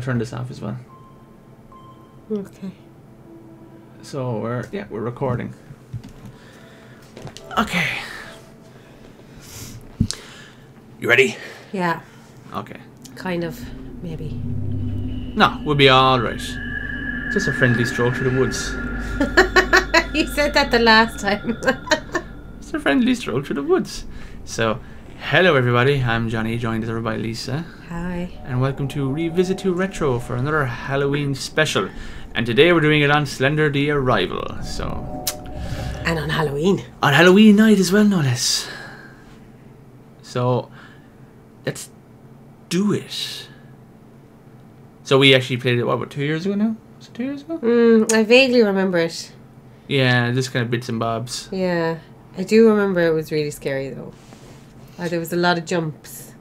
I'm gonna turn this off as well. Okay. So we're yeah we're recording. Okay. You ready? Yeah, Okay. kind of, maybe. No, we'll be all right. Just a friendly stroll through the woods. you said that the last time. It's a friendly stroll through the woods. So, hello everybody. I'm Johnny, joined as ever by Lisa, Hi. and welcome to Revisit 2 Retro for another Halloween special. And today we're doing it on Slender the Arrival. So, And on Halloween. on Halloween night as well, no less. So, let's do it. So we actually played it what about two years ago now? Was it two years ago? Mm, I vaguely remember it. Yeah, just kind of bits and bobs. Yeah. I do remember it was really scary though. Uh, there was a lot of jumps.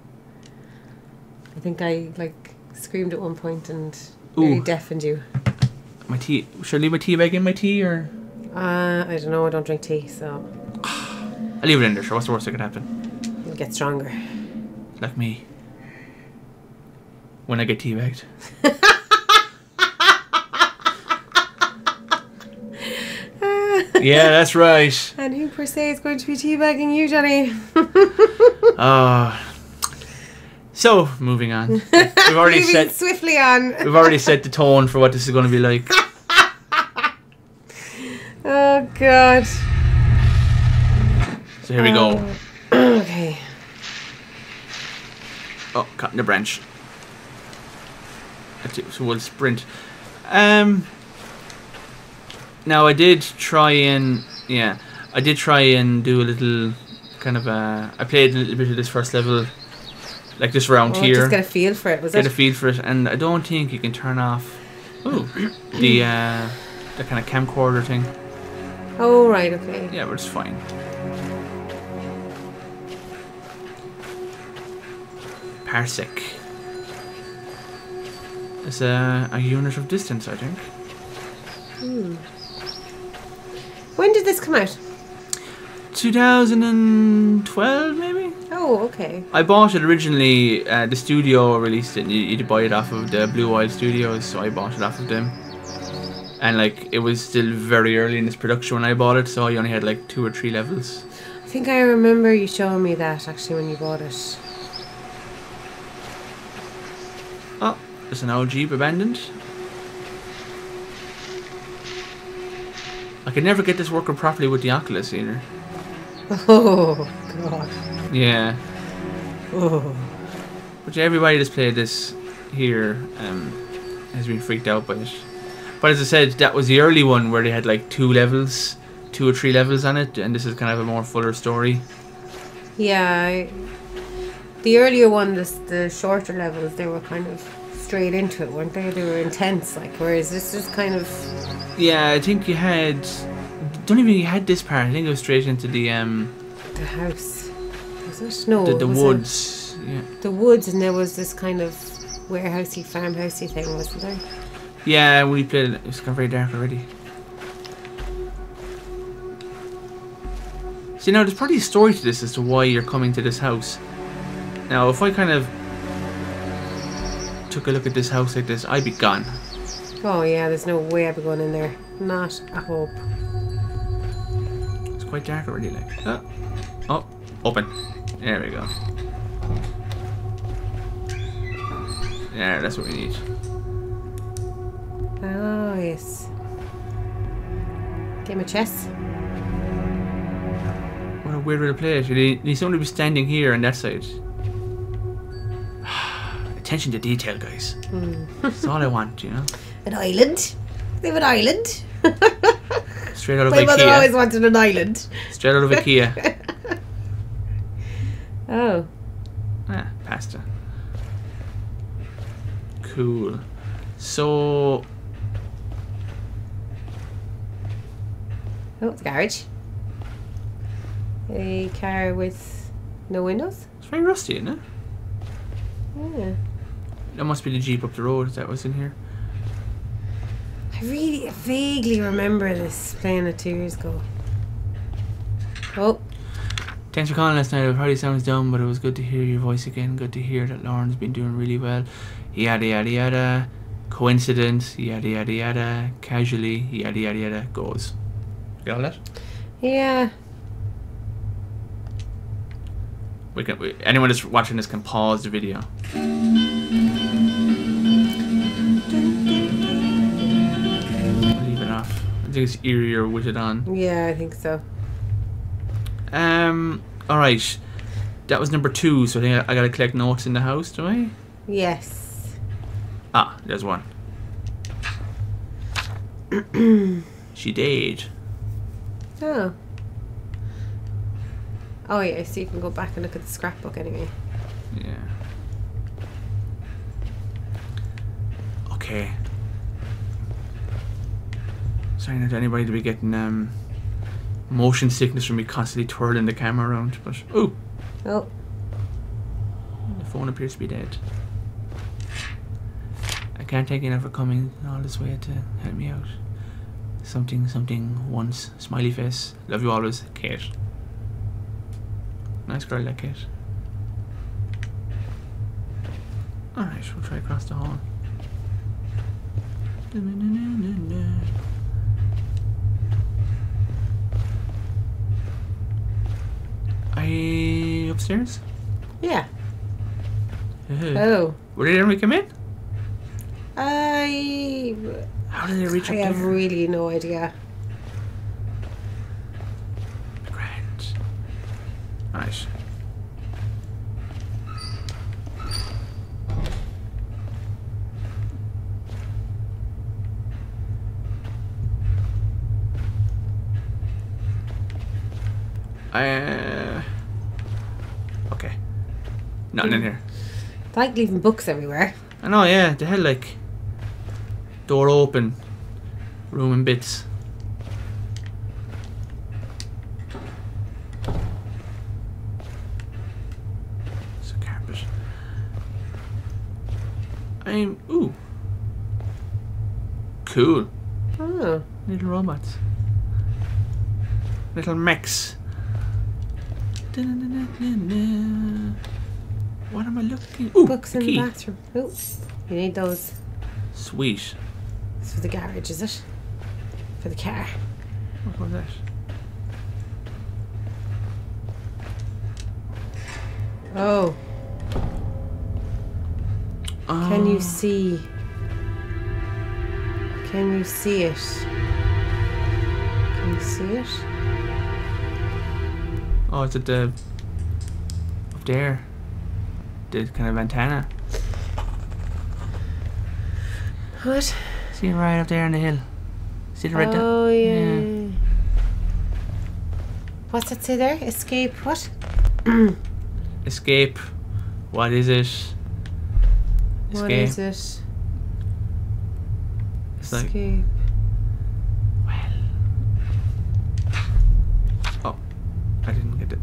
I think I like screamed at one point and really Ooh. deafened you. My tea. Should I leave my tea bag in my tea or? Uh, I don't know, I don't drink tea, so I'll leave it in there. Sure. What's the worst that could happen? you'll get stronger. Like me. When I get tea yeah, that's right. And who per se is going to be teabagging you, Johnny? Uh, so moving on. We've already Moving set. swiftly on. We've already set the tone for what this is going to be like. Oh god. So here we go. Um, okay. Oh, cutting the branch. So we'll sprint. Um. Now I did try and yeah, I did try and do a little kind of uh, I played a little bit of this first level, like this round Oh, here, just get a feel for it, was get it? a feel for it, and I don't think you can turn off. Oh, the uh, the kind of camcorder thing. oh right, okay. Yeah, but it's fine. Parsec. It's a, a unit of distance, I think. When did this come out? 2012, maybe? Oh, okay. I bought it originally, uh, the studio released it, and you, you had to buy it off of the Blue Isle Studios, so I bought it off of them. And, like, it was still very early in this production when I bought it, so I only had, like, two or three levels. I think I remember you showing me that actually when you bought it. Oh, there's an old Jeep abandoned. I can never get this working properly with the Oculus either. Oh god. Yeah. Oh. But yeah, everybody that's played this here um, has been freaked out by it. But as I said, that was the early one where they had like two levels, two or three levels on it, and this is kind of a more fuller story. Yeah. I, the earlier one, the, the shorter levels, they were kind of straight into it, weren't they? They were intense, like, whereas this is kind of. Yeah, I think you had. Don't even you had this part. I think it was straight into the um The house. Was it? No. the, the was it woods. Yeah. The woods, and there was this kind of warehousey, farmhousey thing, wasn't there? Yeah, we played it. Was of very dark already. See, now there's probably a story to this as to why you're coming to this house. Now, if I kind of took a look at this house like this, I'd be gone. Oh yeah, there's no way I'd be going in there. Not a hope. It's quite dark already, like. Oh, oh open. There we go. Yeah, that's what we need. Oh yes. Game of chess. What a weird way to play it. You need, need someone to be standing here on that side. Attention to detail, guys. Hmm. That's all I want, you know? An island. They have an island. Straight out of My mother always wanted an island. Straight out of IKEA. Oh. ah, pasta. Cool. So, Oh, it's a garage. A car with no windows. it's very rusty, isn't it? Yeah. That must be the Jeep up the road that was in here. I really vaguely remember this playing it two years ago. Oh, Thanks for calling last night. It probably sounds dumb, but it was good to hear your voice again. Good to hear that Lauren's been doing really well. Yada yada yada. Coincidence. Yada yada yada. Casually. Yada yada yada. Goes. Got all that? Yeah. We can. We, anyone that's watching this can pause the video. Think it's eerier with it on. Yeah, I think so. Um. All right. That was number two. So I think I, I gotta collect notes in the house, do I? Yes. Ah, there's one. she did. Oh. Oh yeah, so you can go back and look at the scrapbook anyway. Yeah. Okay. Sorry not to anybody to be getting um motion sickness from me constantly twirling the camera around, but oh, Oh, the phone appears to be dead. I can't thank you enough for coming all this way to help me out. Something, something, once, smiley face. Love you always, Kate. Nice girl, that Kate. Alright, we'll try across the hall. You upstairs? yeah. Uh, Oh. Where did everyone come in? I. How did they reach I have there? really no idea. Grand. Nice. Uh, okay. Nothing in here. I like leaving books everywhere. I know, yeah. They had like door open, room in bits. It's a carpet. I'm ooh. Cool. Oh. Little robots. Little mechs. Da-na-na-na-na. What am I looking? Ooh, Books in key. the bathroom. Oh. You need those. Sweet. It's for the garage, is it? For the car. What was that? Oh. Can Oh. you ah. see? Can you see it? Can you see it? Oh, it's at the up there. The kind of antenna. What? See it right up there on the hill. See the right there. oh yeah. Yeah. What's that say there? Escape. What? Escape. What is it? Escape. What is it? It's like Escape. well. Oh, I didn't get it.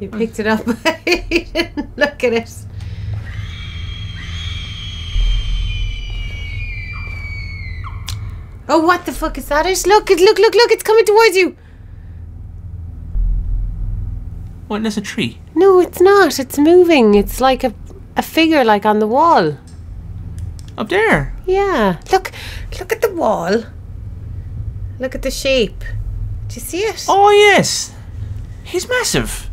You picked it up. you didn't look at it. Oh, what the fuck is that? It look, it look, look, look! It's coming towards you. What? That's a tree. No, it's not. It's moving. It's like a, a figure, like on the wall. Up there. Yeah. Look, look at the wall. Look at the shape. Do you see it? Oh yes. He's massive.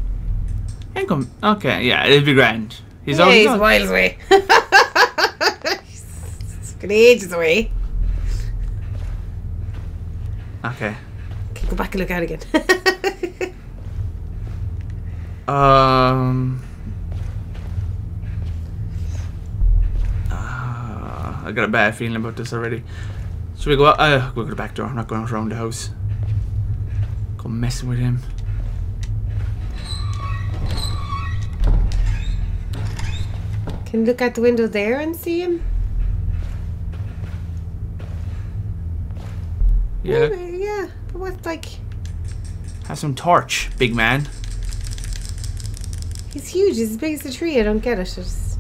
Okay, yeah, it'll be grand. He's yeah, always he's miles away. he's ages away. Okay. Okay, go back and look out again. Um. Uh, I got a bad feeling about this already. Should we go out? Uh, we'll go to the back door. I'm not going around the house. Go messing with him. Can you look out the window there and see him? Yeah. Yeah, yeah. But what's like? Have some torch, big man. He's huge. He's as big as a tree. I don't get it. It's,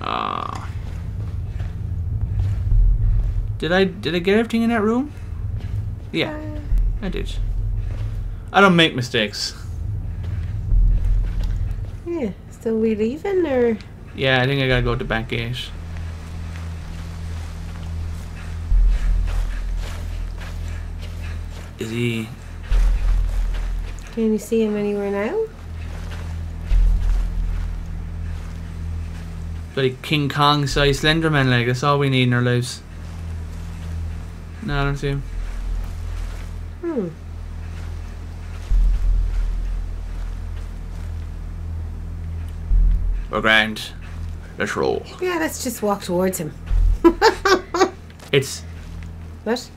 Ah. Did I did I get everything in that room? Yeah. uh, I did. I don't make mistakes. Yeah. So we leaving or? Yeah, I think I gotta go to back gate. Is he? Can you see him anywhere now? Bloody King Kong sized Slenderman, like that's all we need in our lives. No, I don't see him. Hmm. Grand. Let's roll. Yeah. Let's just walk towards him. It's What?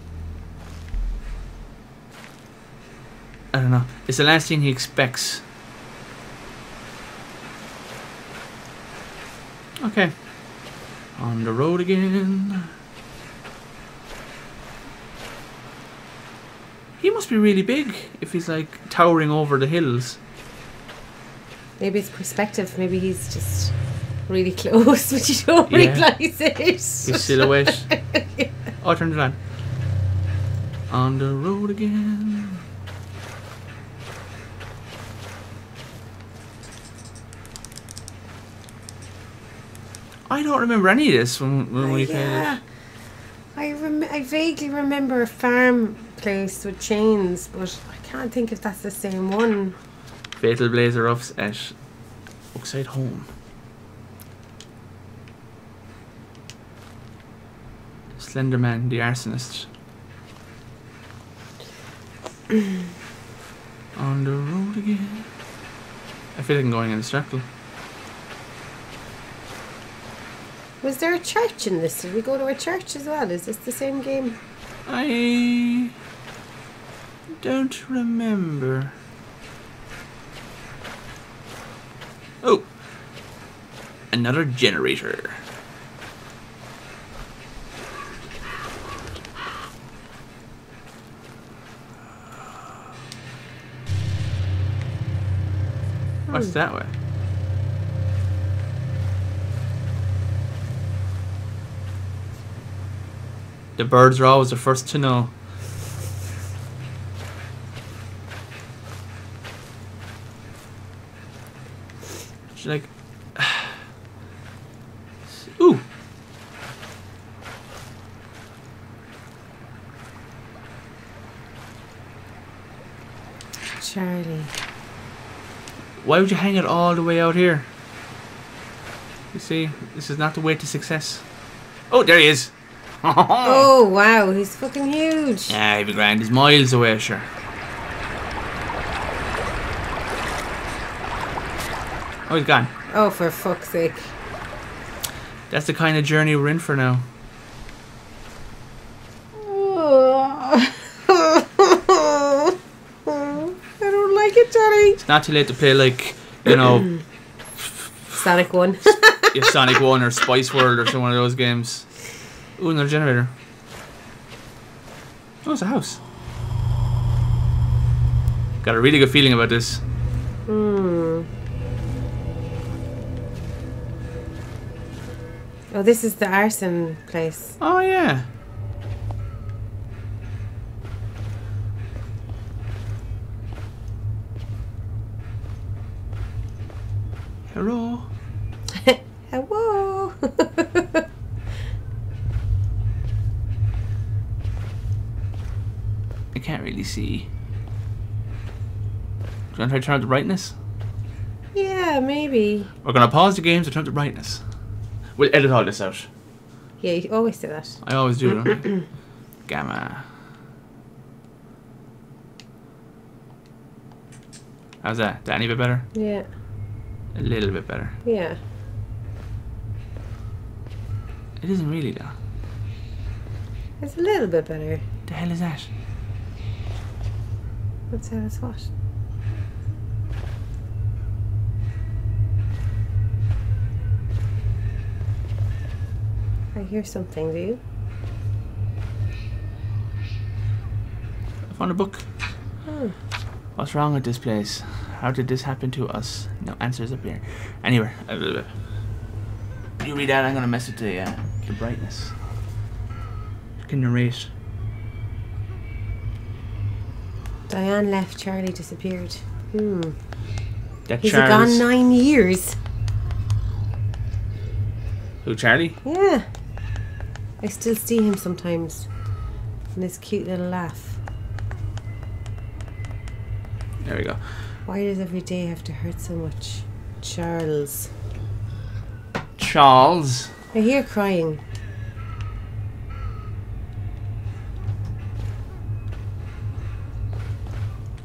I don't know. It's the last thing he expects. Okay. On the road again. He must be really big if he's like towering over the hills. Maybe it's perspective. Maybe he's just really close, but you don't Yeah. realise it. His silhouette. Oh, turn it on. On the road again. I don't remember any of this when, when we played yeah. it. I rem- I vaguely remember a farm place with chains, but I can't think if that's the same one. Fatal Blazer Ups at Oakside Home. Slenderman, the arsonist. On the road again. I feel like I'm going in a circle. Was there a church in this? Did we go to a church as well? Is this the same game? I don't remember. Oh, another generator. What's Hmm. that way? The birds are always the first to know. She's like, ooh. Charlie. Why would you hang it all the way out here? You see, this is not the way to success. Oh, there he is. Oh wow, he's fucking huge. Yeah, he'd be grand. He's miles away, sure. Oh, he's gone. Oh, for fuck's sake. That's the kind of journey we're in for now. I don't like it, Johnny. It's not too late to play, like, you know, Sonic one. yeah, Sonic 1 or Spice World or some one of those games. Ooh, another generator. Oh, it's a house. Got a really good feeling about this. Hmm. Oh, this is the arson place. Oh, yeah. Hello. Hello. I can't really see. Do you want to try to turn up the brightness? yeah, maybe. We're going to pause the game to turn up the brightness. We'll edit all this out. Yeah, you always do that. I always do, don't I? Gamma. How's that? That any bit better? Yeah, A little bit better. yeah. It isn't really though. It's a little bit better. The hell is that? Let's tell us what. I hear something, do you? I found a book. Oh. What's wrong with this place? How did this happen to us? No answers appear. Anyway, uh, you read that. I'm gonna mess with the uh, the brightness. Can you can narrate. Diane left. Charlie disappeared. Hmm. That He's Charles. gone nine years. Who, Charlie? Yeah. I still see him sometimes. And this cute little laugh. There we go. Why does every day have to hurt so much? Charles. Charles. I hear crying.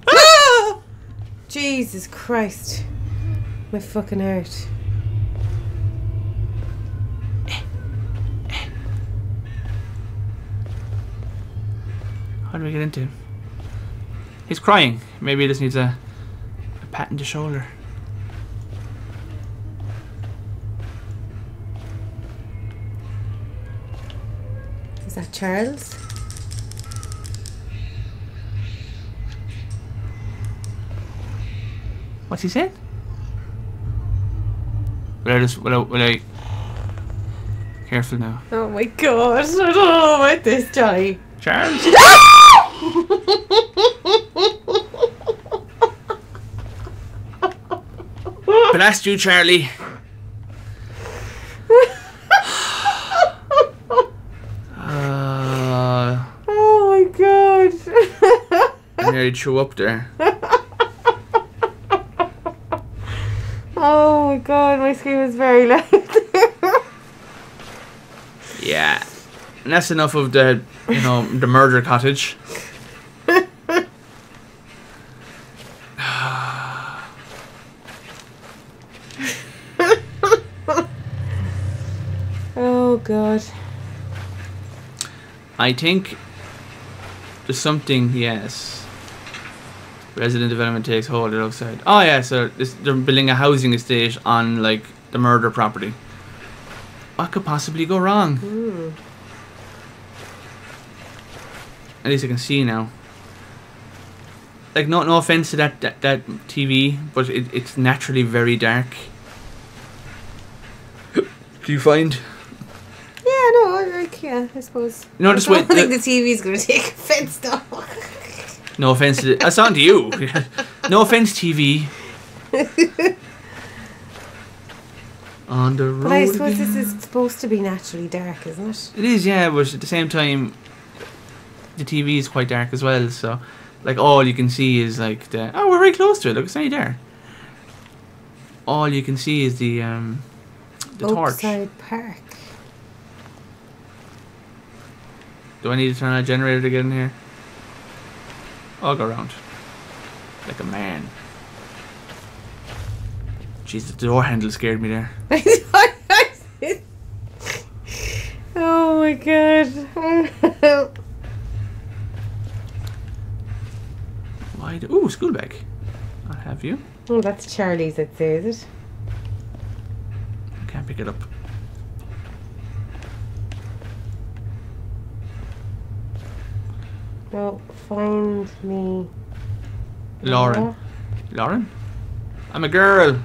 Ah! Jesus Christ. My fucking heart. How do we get into him? He's crying. Maybe he just needs a, a pat on the shoulder. Is that Charles? What's he saying? Will I just, will I, will I... Careful now. Oh my god, I don't know about this, Johnny. Charles? Ah! Blast you, Charlie. Uh, Oh my god. I nearly threw up there. oh my god, my scream is very loud. Yeah. And that's enough of the, you know, the murder cottage. oh god. I think there's something, yes. Resident development takes hold outside. Oh yeah, so this, they're building a housing estate on like the murder property. What could possibly go wrong? Hmm. At least I can see now. Like no, no offense to that that, that TV, but it, it's naturally very dark. Do you find? Yeah, no, I like, yeah, I suppose. No, I just don't wait, think the- TV's going to take offense though. No offense to that's on to you. no offense, TV. On the road. But I suppose again. this is supposed to be naturally dark, isn't it? It is, yeah, but at the same time, the TV is quite dark as well. So, like, all you can see is like the. Oh, we're very close to it. Look, it's only there. All you can see is the um, the torch. Park. Do I need to turn on a generator to get in here? I'll go around. Like a man. Jeez, the door handle scared me there. oh my god. Why? Do, ooh, school bag. I'll have you. oh, that's Charlie's, I'd say, is it? I can't pick it up. No, find me. Lauren. Lauren? I'm a girl.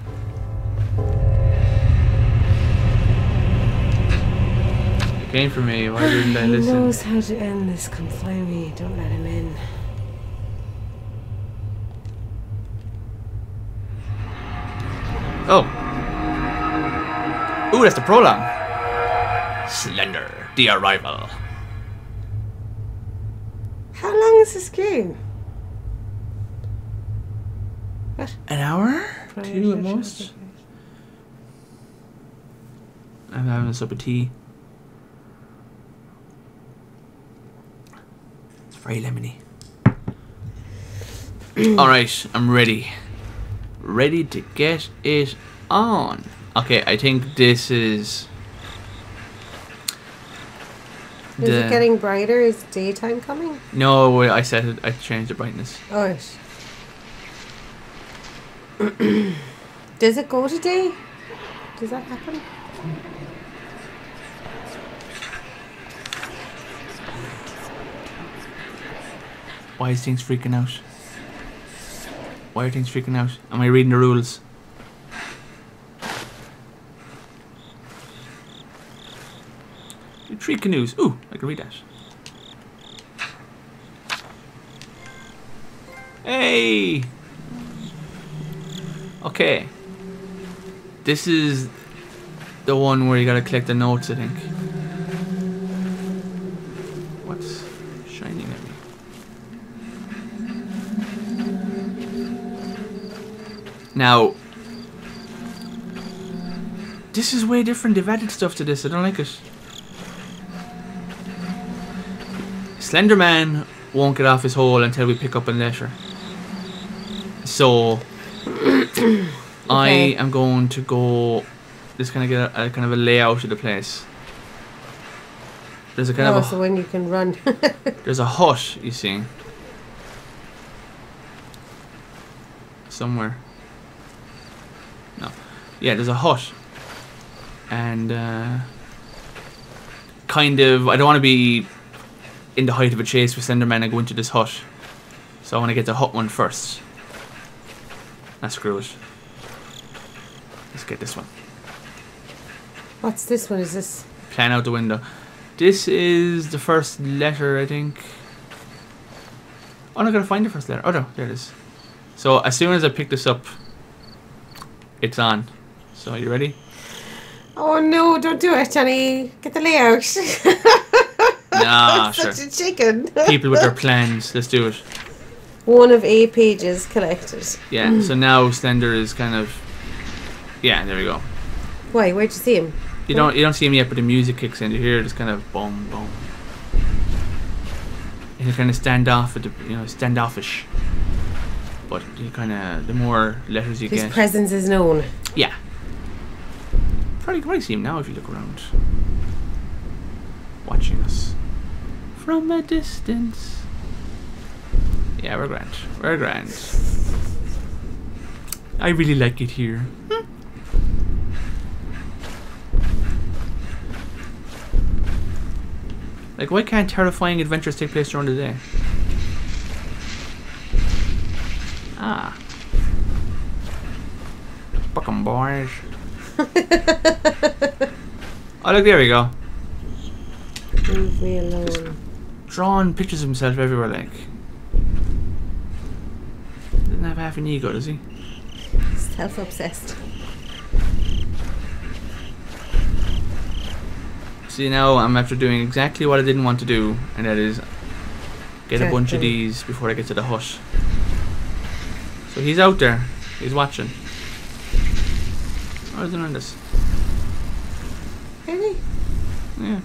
It came for me. Why ah, didn't I listen? He knows how to end this. Come find me. Don't let him in. Oh. Ooh, that's the prologue. Slender, the arrival. How long is this game? An hour? Two at most? I'm having a sip of tea. It's very lemony. Alright, I'm ready. Ready to get it on. Okay, I think this is. Is it getting brighter? Is daytime coming? No, wait, I said it. I changed the brightness. Oh, right. Does it go today? Does that happen? Why is things freaking out? Why are things freaking out? Am I reading the rules? Three canoes. Ooh, I can read that. Hey! Okay. This is the one where you gotta collect the notes, I think. What's shining at me? Now, this is way different. They've added stuff to this. I don't like it. Slenderman won't get off his hole until we pick up a letter. So, I am going to go. Just kind of get a, a kind of a layout of the place. There's a kind oh, of a, so when you can run. there's a hut, you see. Somewhere. No. Yeah, there's a hut. And, uh, kind of, I don't want to be in the height of a chase with Slenderman and go into this hut. So I want to get the hut one first. Nah, screw it. Let's get this one. What's this one? Is this? Plan out the window. This is the first letter, I think. Oh, no, I gonna find the first letter. Oh, no, there it is. So, as soon as I pick this up, it's on. So, are you ready? Oh no! Don't do it, Johnny. Get the layout. Nah, sure. Such a chicken. People with their plans. Let's do it. One of eight pages collected. Yeah, hmm. so now Slender is kind of. Yeah, there we go. Why? Where'd you see him? You don't you don't see him yet, but the music kicks in. You hear this kind of boom boom. And you kind of stand off at the you know standoffish. But you kind of the more letters you His get, presence is known. yeah. Probably probably see him now if you look around, watching us from a distance. Yeah, we're grand. We're grand. I really like it here. Like, why can't terrifying adventures take place during the day? Ah. Fucking boys. oh, look, there we go. Leave me alone. Drawing pictures of himself everywhere, like. Doesn't have half an ego, does he? Self-obsessed. See, now I'm after doing exactly what I didn't want to do, and that is get a bunch of these before I get to the hut. So he's out there. He's watching. I was doing this. Really? Yeah.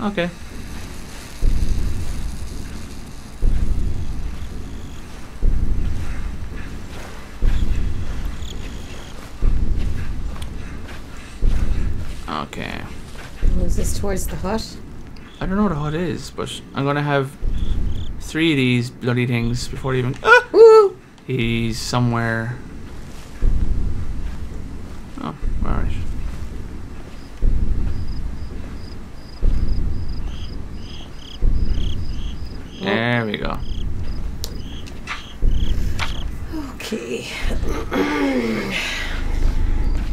Okay. Okay. Was this towards the hut? I don't know what a hut is, but I'm gonna have three of these bloody things before even. Ah! Woo! He's somewhere. Oh, alright. There we go. Okay.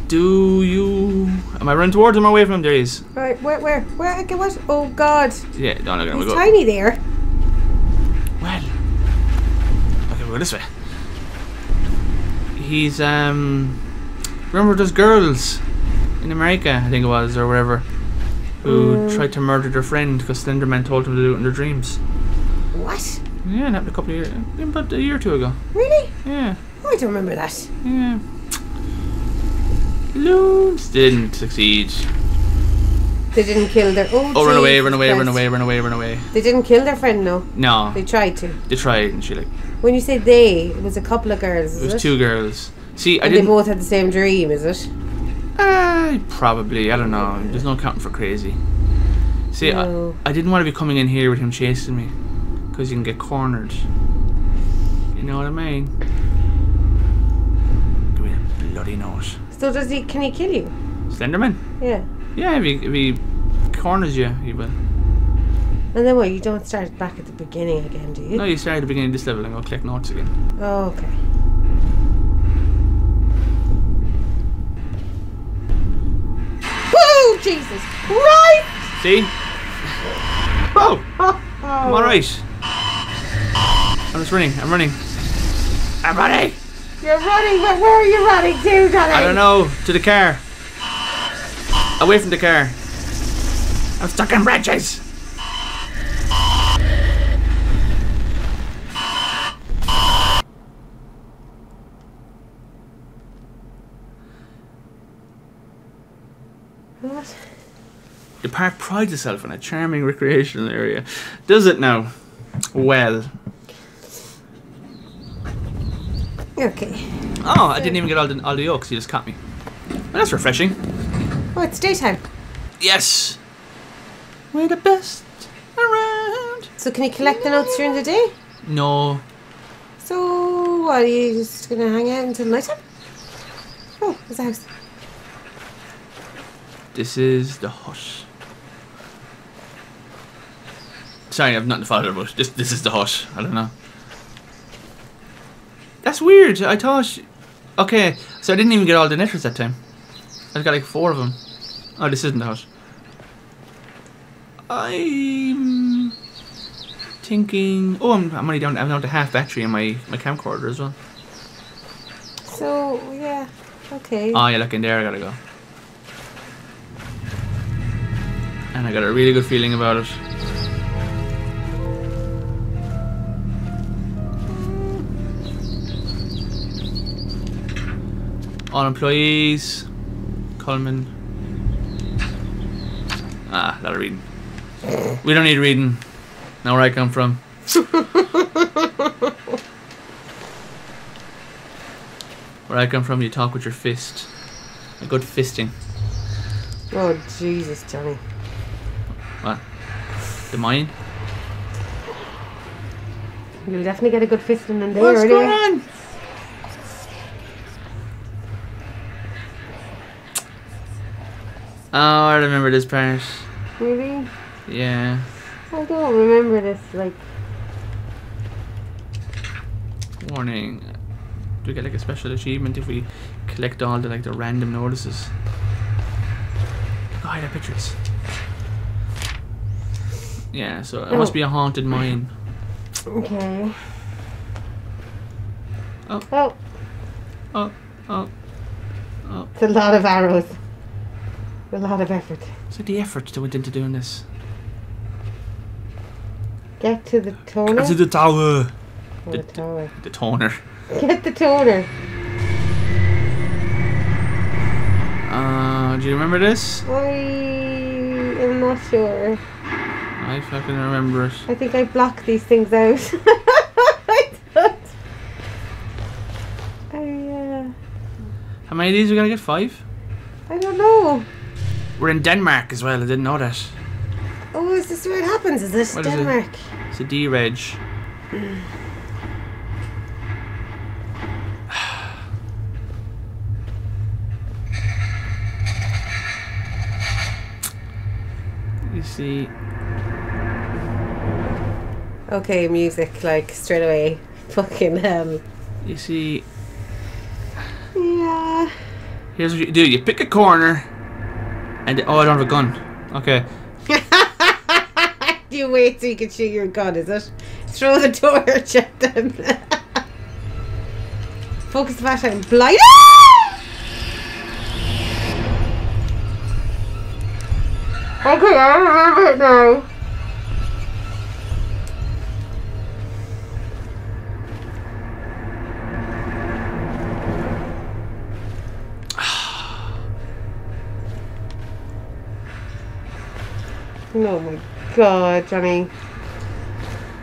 Do you. Am I running towards him or away from him? There he is. Right, where, where, where? Okay, what? Oh God, Yeah, no, no, no, he's go. tiny there. Well. Okay, we'll go this way. He's, um. Remember those girls in America, I think it was, or wherever, who Mm. tried to murder their friend because Slenderman told them to do it in their dreams? What? Yeah, it happened a couple of years, about a year or two ago. Really? Yeah, Oh, I don't remember that. yeah. Loons didn't succeed. They didn't kill their. Oh, Oh, run away, run away, run away, run away, run away. They didn't kill their friend, no. No, They tried to. they tried and she like. When you say they, it was a couple of girls. Is It it was two girls. See, I And they didn't. They both had the same dream, is it? Uh, probably. I don't know. There's no counting for crazy. See, No. I, I didn't want to be coming in here with him chasing me. Because you can get cornered. You know what I mean? Give me a bloody note. So does he? Can he kill you? Slenderman? Yeah. Yeah, if he, if he corners you, he will. And then what? You don't start back at the beginning again, do you? No, you start at the beginning of this level and go collect notes again. Oh, okay. Woo! Jesus Christ! See? Oh! I'm alright. I'm just running. I'm running. I'm running. You're running, but where are you running to, Johnny? I don't know. To the car. Away from the car. I'm stuck in branches. What? The park prides itself on a charming recreational area. Does it now? Well. Okay. Oh, I didn't even get all the, all the yolks. You just caught me. Well, that's refreshing. Oh, it's daytime. Yes. We're the best around. So can you collect the notes during the day? No. So what, are you just gonna hang out until nighttime? Oh, there's a house. This is the hut. Sorry, I've nothing to follow, but this this is the hut. I don't know. That's weird. I thought. Okay, so I didn't even get all the netters that time. I got like four of them. Oh, this isn't the hut. I'm thinking. Oh, I'm, I'm only down. I'm down to half battery in my my camcorder as well. So yeah, okay. Oh yeah, look in there. I gotta go. And I got a really good feeling about it. All employees. Coleman. Ah, a lot of reading. We don't need reading. Know where I come from. Where I come from, you talk with your fist. A good fisting. oh Jesus, Johnny. What? The mine? You'll definitely get a good fisting in there. What's anyway. going on? Oh, I remember this part. Really? Yeah. I don't remember this. Like, Warning. Do we get like a special achievement if we collect all the like the random notices? Oh, our pictures. Yeah, so it must Oh. be a haunted mine. okay. Oh. Oh, Oh, oh, oh. it's a lot of arrows. A lot of effort. So the effort that went into doing this. Get to the toner. Get to the tower. Oh, the- the tower. The toner. Get the toner. Uh, do you remember this? I am not sure. I fucking remember it. I think I block these things out. I don't. I, uh, How many of these are we gonna get? Five? I don't know. We're in Denmark as well. I didn't know that. Oh, is this where it happens? Is this What is it? Denmark? It's a D reg. You see, Okay, music, like, straight away. Fucking, um. you see. Yeah. Here's what you do: you pick a corner, and oh, I don't have a gun. Okay, you wait till you can shoot your gun, is it? Throw the torch at them. Focus the flashlight and blind. Okay, I remember it now. Oh my god, Johnny.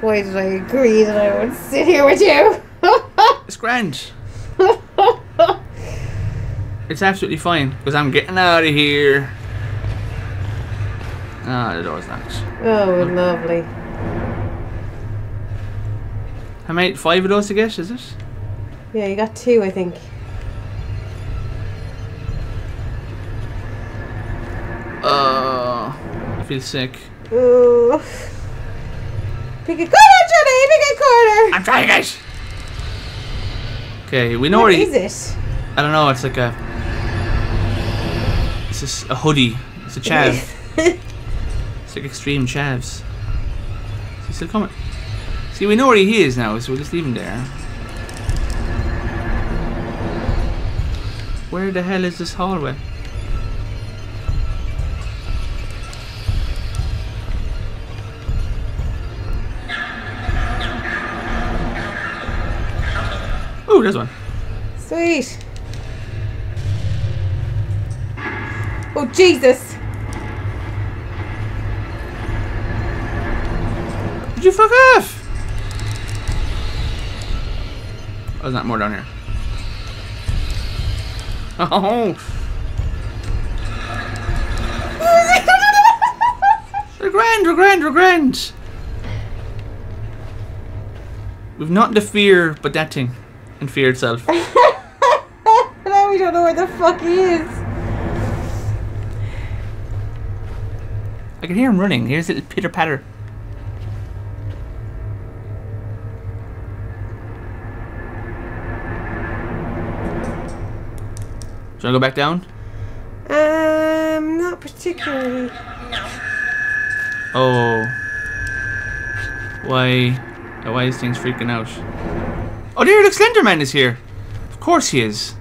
Why did I agree that I would sit here with you? it's grand. It's absolutely fine because I'm getting out of here. Ah, the door's locked. oh, lovely. How many? Five of those to get? Is it? Yeah, you got two, I think. I feel sick. Ooh. Pick a corner, Johnny! Pick a corner! I'm trying, guys. Okay, we know What where he. is it? I don't know. It's like a. It's just a hoodie. It's a chav. It's like extreme chavs. Is he still coming? See, we know where he is now, so we'll just leave him there. Where the hell is this hallway? There's one. Sweet. Oh Jesus! Did you fuck off? Oh, there's not more down here. Oh! We're grand, we're grand, we're grand! We've not the fear, but that thing. And fear itself. now we don't know where the fuck he is. I can hear him running. Here's little pitter patter. Should I go back down? Um, not particularly. Oh. Why? Why is things freaking out? Oh, dear, look, Slenderman is here. Of course he is.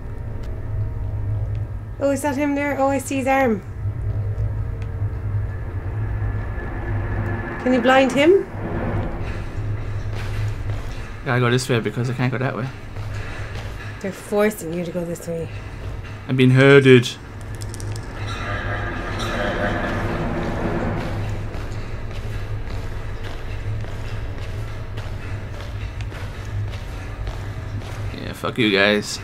Oh, is that him there? Oh, I see his arm. Can you blind him? I Gotta go this way because I can't go that way. They're forcing you to go this way. I'm being herded. Fuck you guys.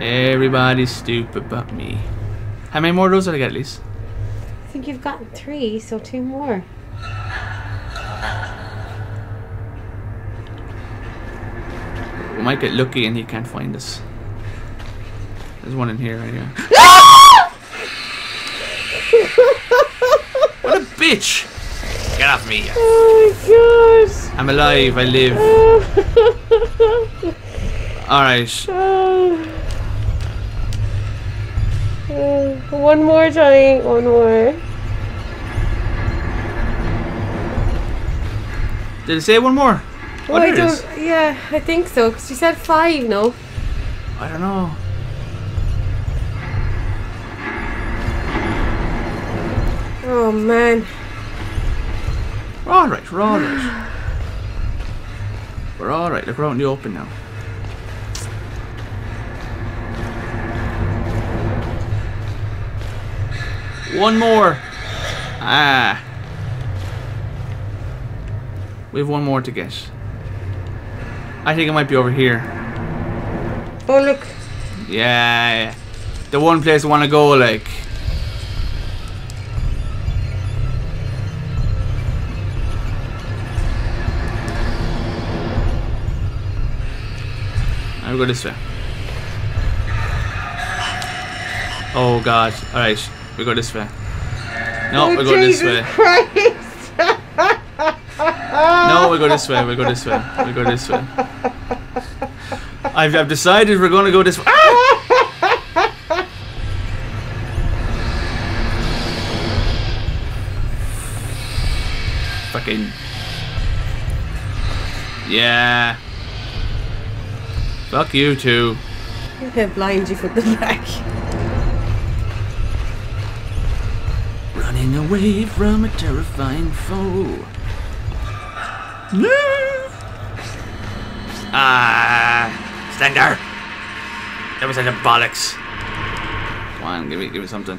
Everybody's stupid but me. How many more of those did I get at least? I think you've gotten three, so two more. We might get lucky and he can't find us. There's one in here right here. what a bitch! Get off me. Oh my I'm alive, I live. gosh! Alright. one more, Johnny. One more. Did it say one more? Oh, I don't. is. Yeah, I think so. Because you said five, no? I don't know. Oh man. We're alright, we're alright. We're alright, look, we're out in the open now. One more! Ah. We have one more to get. I think it might be over here. Oh look. Yeah. The one place I want to go, like. I'll go this way. Oh god. Alright, we go this way. No, oh, we go this way. Christ. No, we go this way. We go this way. We go this way. I've, I've decided we're going to go this way. Ah! Fucking. Yeah. Fuck you too. He'll blind you from the back. Running away from a terrifying foe. No. Ah, Slender. That was such a bollocks. Come on, give me, give me something.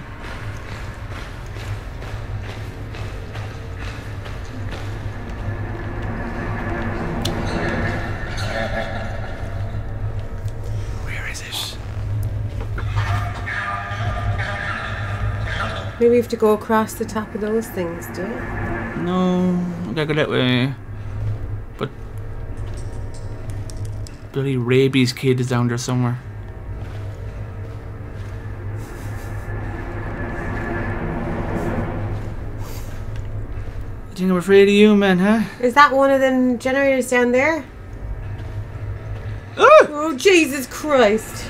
Maybe we have to go across the top of those things, do it? No, I gotta go that way. But bloody rabies kid is down there somewhere. You think I'm afraid of you, man, huh? Is that one of them generators down there? Ah! Oh, Jesus Christ.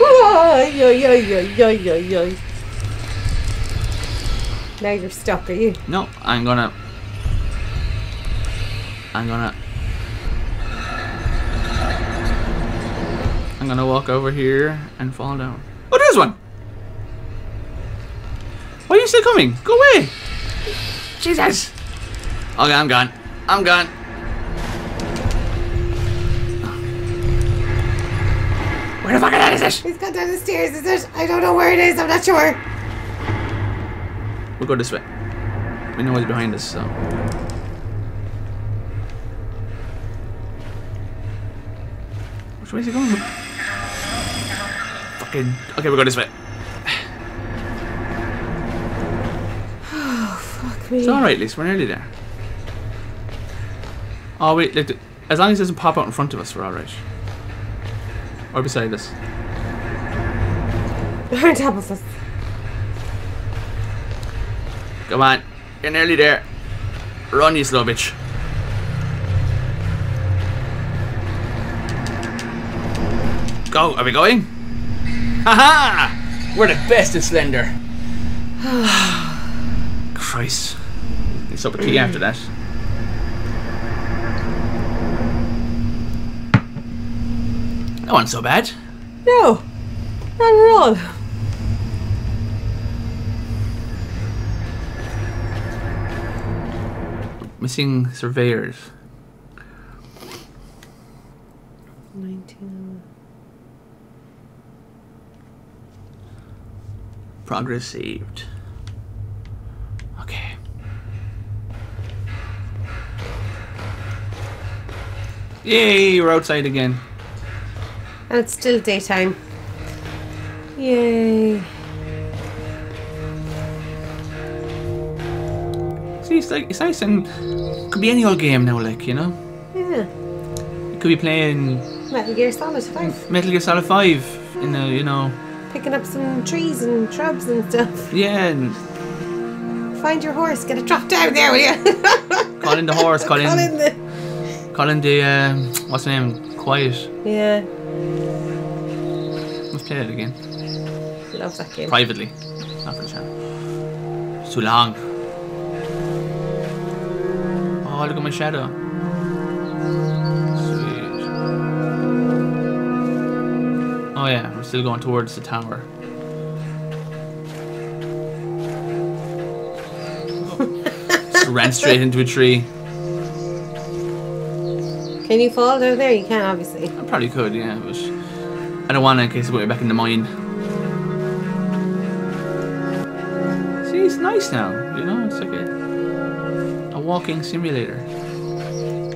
Ay, ay, ay, ay, ay, ay. Now you're stuck, are you? No, I'm gonna. I'm gonna. I'm gonna walk over here and fall down. Oh, there's one! Why are you still coming? Go away! Jesus! Okay, I'm gone. I'm gone. Where the fuck is it? He's gone down the stairs, is it? I don't know where it is, I'm not sure. We'll go this way. We know what's behind us, so. Which way is he going? Fucking. Okay, we'll go this way. Oh, fuck me. It's alright, at least we're nearly there. Oh, wait, look, as long as it doesn't pop out in front of us, we're alright. Or beside us. on top of us. Come on, you're nearly there. Run, you slow bitch. Go, are we going? Haha! We're the best at Slender. Christ. It's up a key after that. That wasn't so bad. No, not at all. Missing surveyors. 19. Progress saved. Okay. Yay, we're outside again. And it's still daytime. Yay. It's like it's nice and could be any old game now, like you know. Yeah. You could be playing Metal Gear Solid 5. Metal Gear Solid Five in the you know Picking up some trees and shrubs and stuff. yeah, and Find your horse, get it dropped down there, will you? calling the horse, calling Call in the. calling the um, what's the name? Quiet. Yeah. Let's play it again Love that game. privately, not for the channel. It's too long. Oh, look at my shadow. Sweet. Oh yeah, we're still going towards the tower. Just ran straight into a tree. Can you fall down there? You can, obviously. I probably could, yeah, but I don't want to in case I put me back in the mine. See, it's nice now, you know, it's like a walking simulator,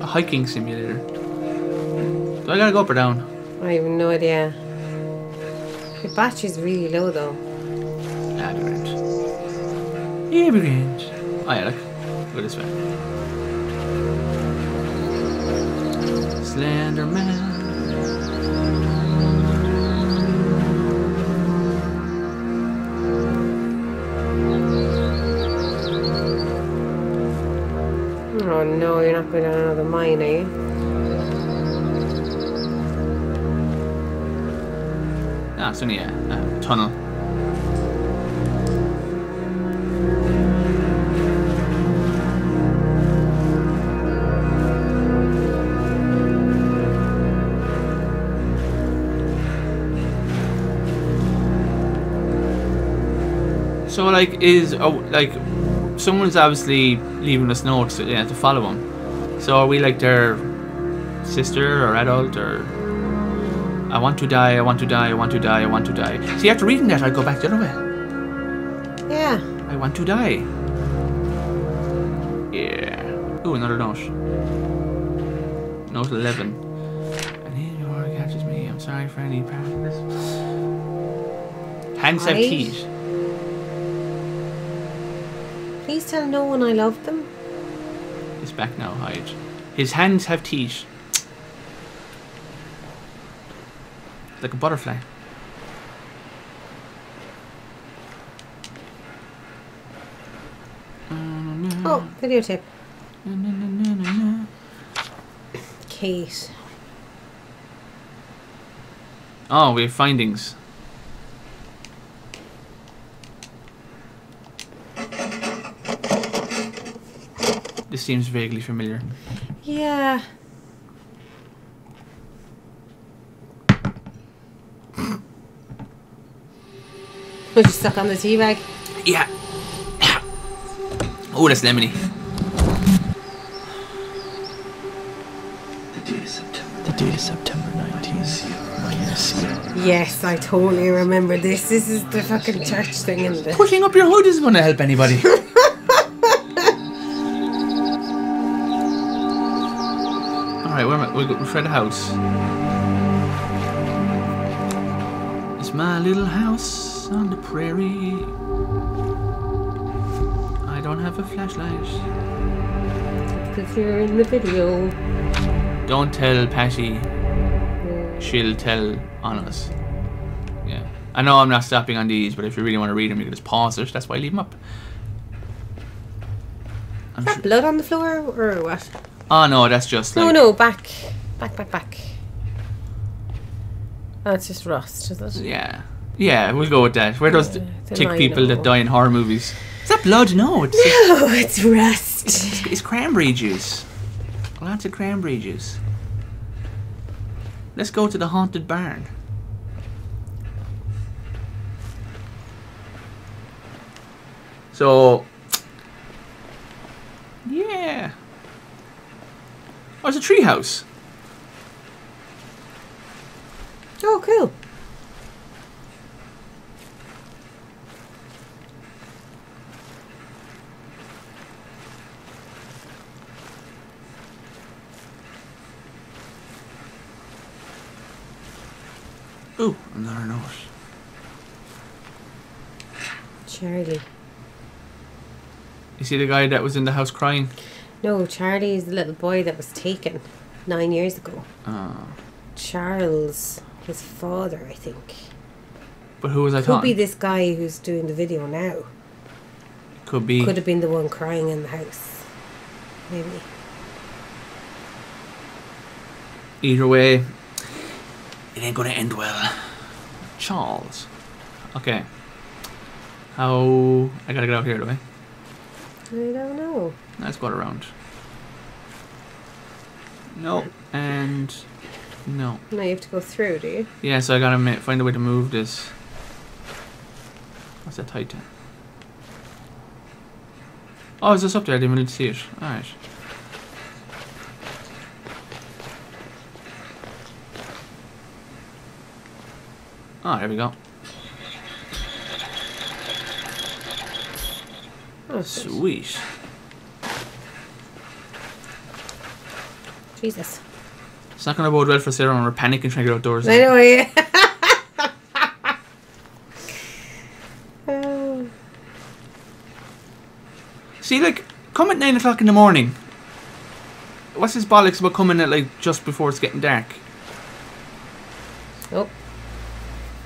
a hiking simulator. Do I gotta go up or down? I have no idea. Your battery's really low though. Ah, be grand. Yeah, be grand. Oh yeah, look, go this way. Slender Man. Oh no, you're not going down another mine, are you? Ah, it's only a, a tunnel. So, like, is oh, like someone's obviously leaving us notes yeah, to follow them. So, are we like their sister or adult or? I want to die, I want to die, I want to die, I want to die. See, after reading that, I'd go back the other way. Yeah. I want to die. Yeah. Ooh, another note. Note 11. I need your catches me. I'm sorry for any part of this. Hands have Right. Please tell no one I love them. He's back now, hide. His hands have teeth. Like a butterfly. Oh, videotape. Kate. Oh, we have findings. This seems vaguely familiar. Yeah. Was you stuck on the tea bag? Yeah. Oh, that's lemony. The date is September. The date is September 19th. Minus. Yes, I totally remember this. This is the fucking church thing in the. Pushing up your hood isn't going to help anybody. Alright, where am I? We'll go for the house. It's my little house on the prairie. I don't have a flashlight. Because you're in the video. Don't tell Patty. Yeah. She'll tell on us. Yeah. I know I'm not stopping on these, but if you really want to read them, you can just pause it. That's why I leave them up. Is that blood on the floor or what? Oh no, that's just like No, no, back. Back, back, back. That's just rust, is it? Yeah. Yeah, we'll go with that. Where those Yeah, people that die in horror movies? Is that blood? No, it's, Oh, it's rust. it's, it's cranberry juice. Lots of cranberry juice. Let's go to the haunted barn. So, yeah. Oh, it's a treehouse. Oh, cool. Ooh, another note. Charlie. You see the guy that was in the house crying? No, Charlie is the little boy that was taken nine years ago. Oh. Charles, his father, I think. But who was I talking? Could talking? be this guy who's doing the video now. Could be. Could have been the one crying in the house. Maybe. Either way, it ain't gonna end well. Charles. Okay. How I gotta get out here, do I? I don't know. Let's go around. No, and no. Now you have to go through, do you? Yeah, so I gotta find a way to move this. What's that tight? Oh, is this up there? I didn't really see it. Alright. Oh, there we go. Oh, Sweet. Jesus. It's not gonna bode well for Sarah when we're panicking trying to get outdoors. I know, yeah. oh. See, like, come at 9 o'clock in the morning. What's his bollocks about coming at, like, just before it's getting dark? oh,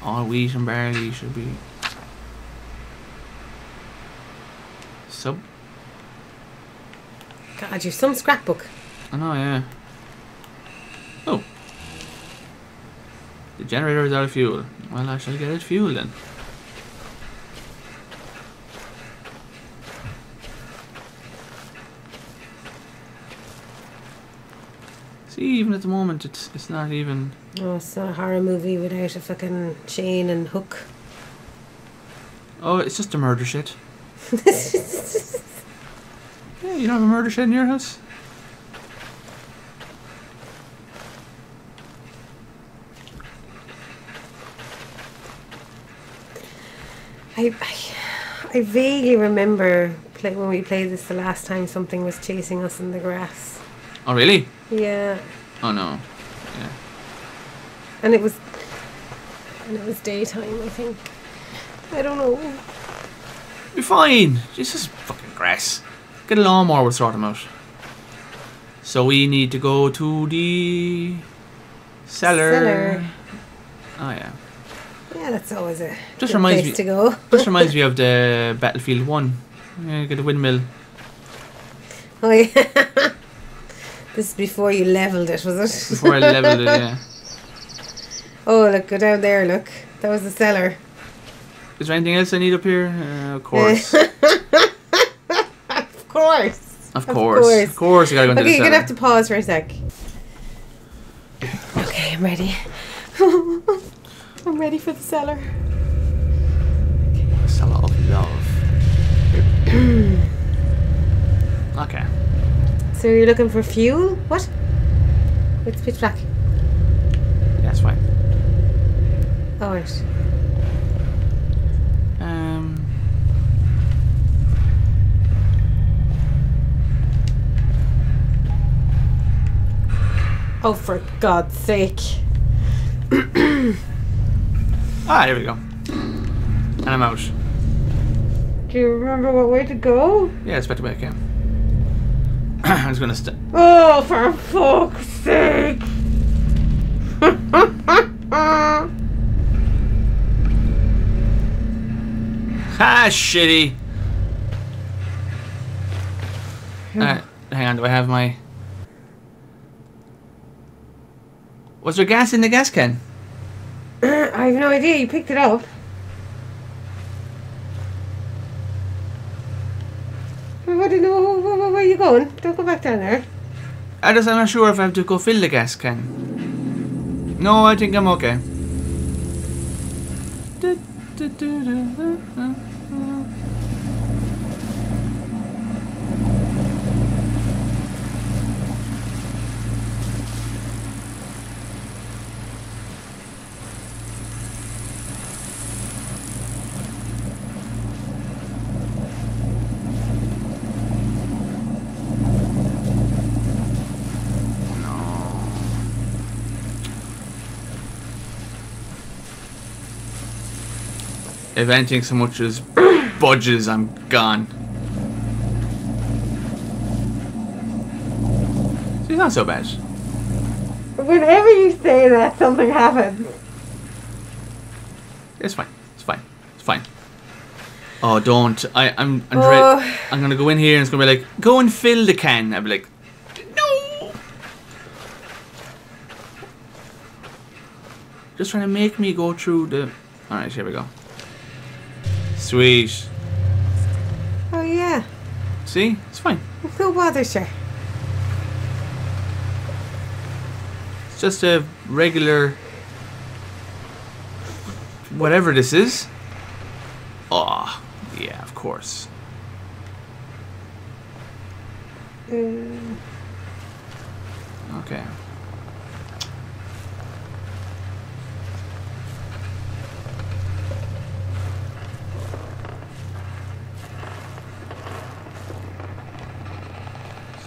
All wheat and barley should be. Sub. God, you're some scrapbook. I know, yeah. Oh. The generator is out of fuel. Well, I shall get it fuel then. See, even at the moment, it's it's not even. Oh, it's not a horror movie without a fucking chain and hook. Oh, it's just a murder shit. Yeah, you don't have a murder shed in your house? I, I, I vaguely remember play, when we played this the last time something was chasing us in the grass. Oh, really? Yeah, Oh no. Yeah. and it was, and it was daytime. I think. I don't know. Be fine. Just fucking grass. Get a lawnmower, we'll sort them out. So we need to go to the cellar. Cellar. Oh yeah. Yeah, that's always a Just reminds me- to go. This reminds me of the Battlefield One. Yeah, get a windmill. Oh yeah. this is before you leveled it, was it? Before I leveled it, yeah. Oh, look, go down there. Look, that was the cellar. Is there anything else I need up here? Uh, of course. Of course. Of course. Of course. Of course, you gotta go into Okay, you're gonna have to pause for a sec. Okay, I'm ready. I'm ready for the cellar. Cellar of love. okay. So you're looking for fuel? What? It's pitch black. Yeah, that's fine. Oh, Oh, for God's sake. Ah, there we go. And I'm out. Do you remember what way to go? Yeah, it's better way I can. I'm just gonna st- Oh, for fuck's sake! Ha! Shitty. Alright, hang on. Do I have my? Was there gas in the gas can? Uh, I have no idea. You picked it up. Oh, what do you know? Where, where, where are you going? Don't go back down there. I just I'm not sure if I have to go fill the gas can. No, I think I'm okay. If anything so much as budges, I'm gone. See, it's not so bad. Whenever you say that, something happens. It's fine. It's fine. It's fine. Oh, don't. I, I'm, I'm, Oh. I'm gonna go in here and it's gonna be like, go and fill the can. I'll be like, no. Just trying to make me go through the. All right, here we go. Sweet. Oh yeah. See, it's fine. No bother, sir. It's just a regular. Whatever this is. Oh, yeah, of course. Uh, Okay.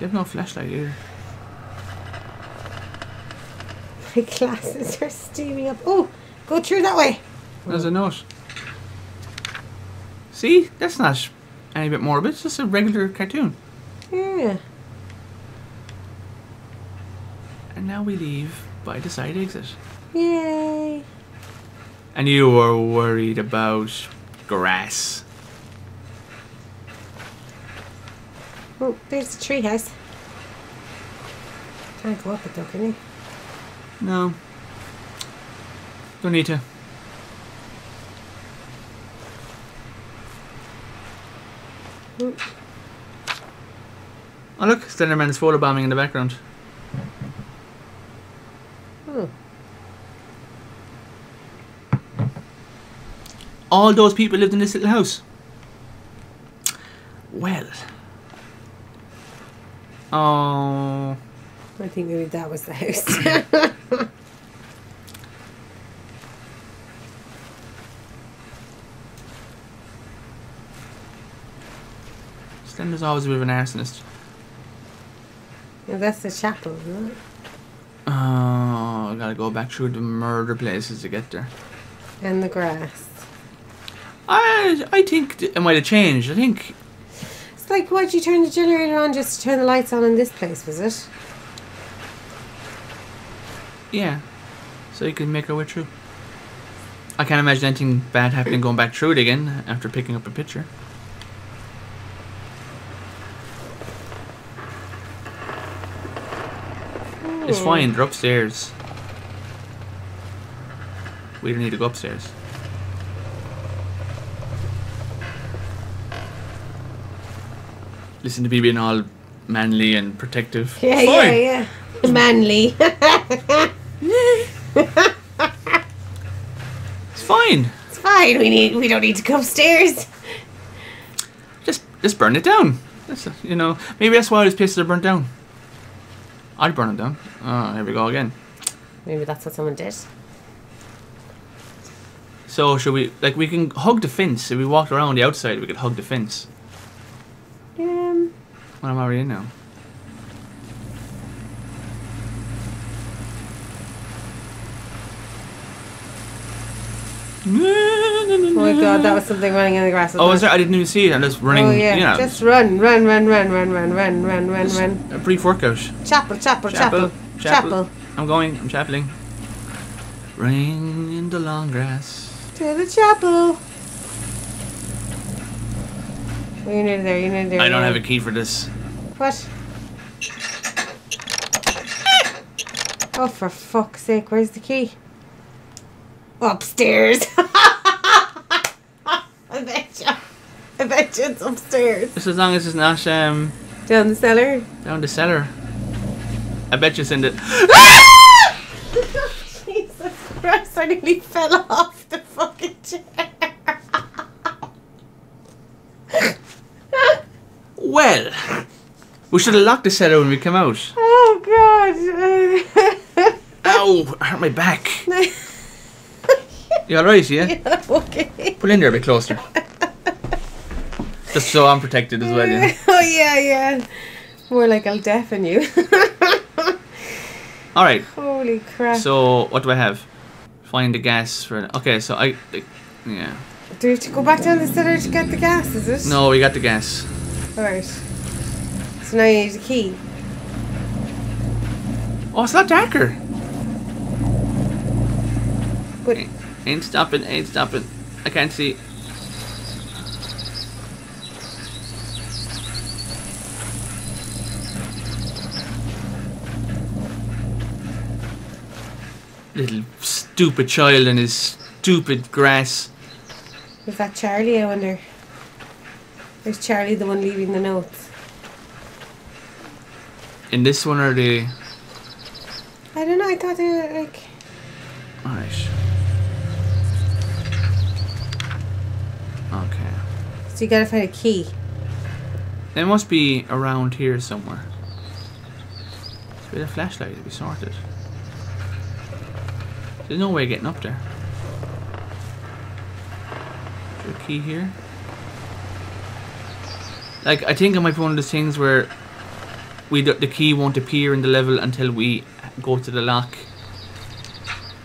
You have no flashlight either. my glasses are steaming up. Oh, go through that way. There's a note. See? That's not any bit morbid. It's just a regular cartoon. Yeah. And now we leave by the side exit. Yay. And you were worried about grass. Oh, there's the tree house. Can't go up it though, can you? No. Don't need to. Oh look, Slenderman is photo bombing in the background. Oh. All those people lived in this little house. Well. Oh. I think maybe that was the house. Slender's always a bit of an arsonist. yeah, that's the chapel, isn't it? Oh, I gotta go back through the murder places to get there. And the grass. I I think th- it might have changed. I think It's like, why'd you turn the generator on just to turn the lights on in this place, was it? yeah. So you can make our way through. I can't imagine anything bad happening going back through it again after picking up a picture. It's fine. They're upstairs. We don't need to go upstairs. Listen to me being all manly and protective. Yeah, fine. yeah, yeah. Manly. It's fine. it's fine. We need. We don't need to go upstairs. Just just burn it down. That's, you know, maybe that's why these places are burnt down. I'd burn it down. Oh, here we go again. Maybe that's what someone did. So should we like we can hug the fence? If we walked around the outside, we could hug the fence. Well, I'm already in now. Oh my god, that was something running in the grass. Oh, wasn't was it? there? I didn't even see it. I'm just oh, running. Oh yeah, You know, just run, run, run, run, run, run, run, run, run, run. a brief workout. Chapel, chapel, chapel, chapel. I'm going. I'm chapeling. Ring in the long grass. To the chapel. You're nearly there. You're nearly there. I don't have a key for this. What? Oh, for fuck's sake! Where's the key? Upstairs. I bet you. I bet you it's upstairs. Just as long as it's not um Down the cellar. down the cellar. I bet you send it. Jesus Christ! I nearly fell off the fucking chair. Well, we should have locked the cellar when we come out. Oh God! Ow! I hurt my back. You alright? Yeah. okay. Pull in there a bit closer. Just so I'm protected as well. Yeah. Oh yeah, yeah. More like I'll deafen you. All right. Holy crap! So what do I have? Find the gas for. Okay. So I. Yeah. Do we have to go back down the cellar to get the gas? Is it? No, we got the gas. Right. So now you need a key. Oh, it's not darker. But Ain't stopping. Ain't stopping. I can't see. Little stupid child and his stupid grass. is that Charlie? I wonder. Is Charlie the one leaving the notes? In this one are the. I don't know. I thought they were like. Alright. Okay. So you gotta find a key. They must be around here somewhere. With a flashlight to be sorted. There's no way of getting up there. Is there a key here? Like, I think it might be one of those things where we the key won't appear in the level until we go to the lock.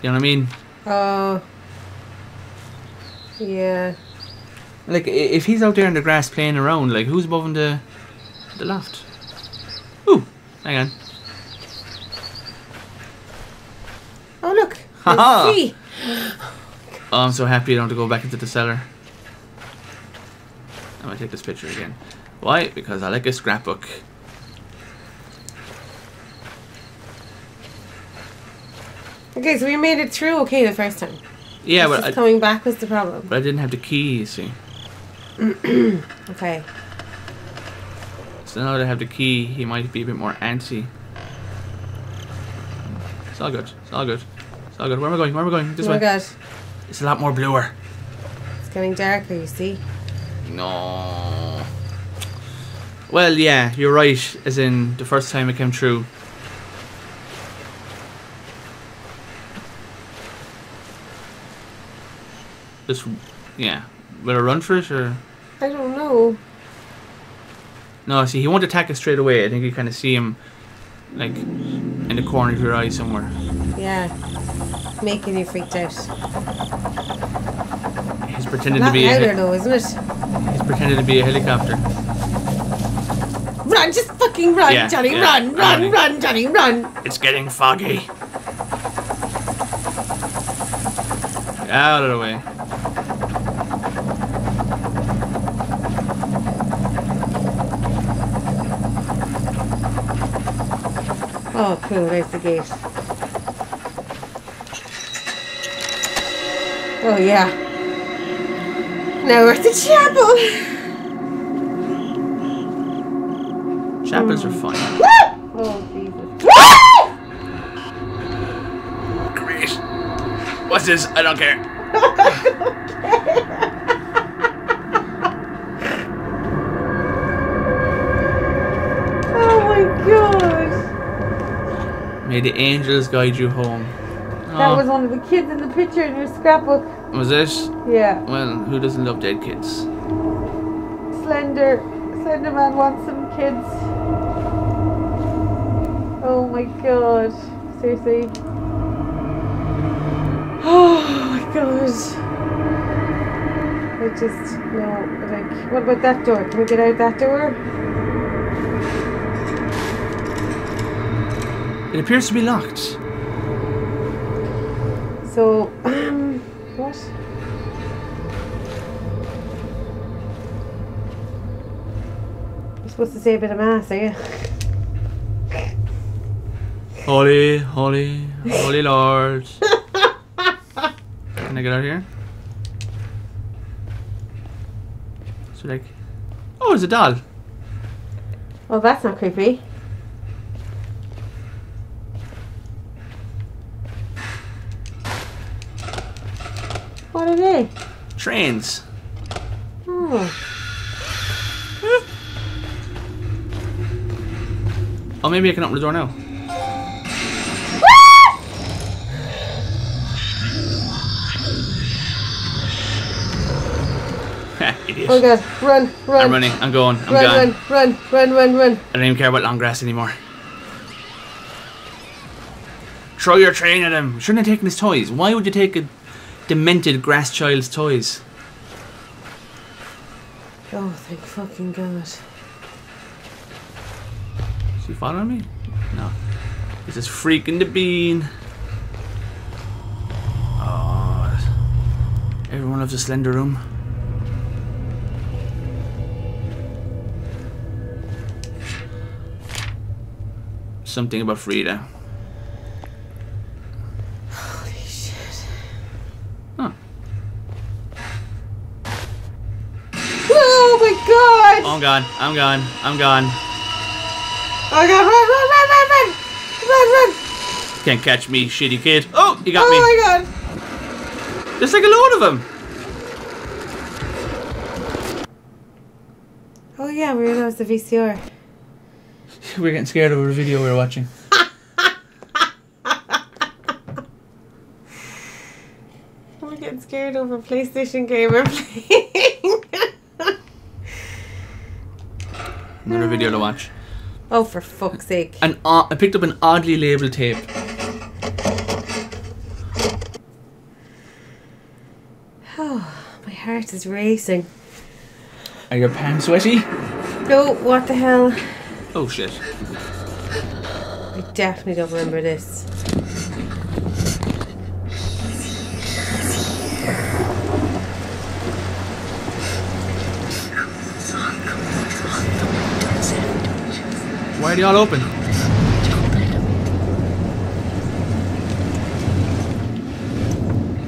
You know what I mean? Oh. Yeah. Like, if he's out there in the grass playing around, like, who's above in the, the loft? Ooh, hang on. Oh look. There's Ha-ha. Oh, I'm so happy I don't have to go back into the cellar. I'm gonna take this picture again. Why? Because I like a scrapbook. Okay, so we made it through okay the first time. Yeah, It's but just I, coming back was the problem. but I didn't have the key, you see. Okay. So now that I have the key, he might be a bit more antsy. It's all good. It's all good. It's all good. Where am I going? Where am I going? This oh my way. god. It's a lot more bluer. It's getting darker, you see. No. Well, yeah, you're right. As in the first time it came true. Just, yeah. Will I run for it or? I don't know. No, see, he won't attack us straight away. I think you kind of see him, like, in the corner of your eye somewhere. Yeah. Making you freaked out. He's pretending Not to be. A, louder though, isn't it? he's pretending to be a helicopter. Run, just fucking run, Yeah, Johnny, yeah, run, run, running. run, Johnny, run. It's getting foggy. Out of the way. Oh, cool, there's the gate. Oh, yeah. Now we're at the chapel. Apples are fun. Oh, Jesus. Great. What's this? I don't care. Oh my god. May the angels guide you home. That Oh, was one of the kids in the picture in your scrapbook. was it? Yeah. Well, who doesn't love dead kids? Slender. Slender Man wants some kids. Oh my god. Seriously. Oh my god. I just, no, like, what about that door? Can we get out that door? It appears to be locked. So, um, what? You're supposed to say a bit of mass, are you? Holy, holy, holy Lord. Can I get out here? So like, oh, it's a doll. Well, that's not creepy. What are they? Trains. Oh, Oh, maybe I can open the door now. Idiot. oh god, run, run, I'm running. I'm going. I'm run, gone. run, run, run, run, run. I don't even care about long grass anymore. Throw your train at him. Shouldn't have taken his toys. Why would you take a demented grass child's toys? Oh, thank fucking god. Is he following me? No. He's just freaking the bean. Oh. Everyone loves a slender room. Something about Frida. Holy shit. Huh. Oh my god! Oh, I'm gone. I'm gone. I'm gone. Oh my god, run, run, run, run, run! Run, run! Can't catch me, shitty kid. Oh, you got Oh me. Oh my god! There's like a load of them. Oh yeah, we realized the VCR. We're getting scared of a video we were watching. We're getting scared over a PlayStation game we're playing. Another video to watch. oh, for fuck's sake. An o- I picked up an oddly labeled tape. Oh, my heart is racing. Are your pants sweaty? No, what the hell? Oh shit. I definitely don't remember this. Why are they all open?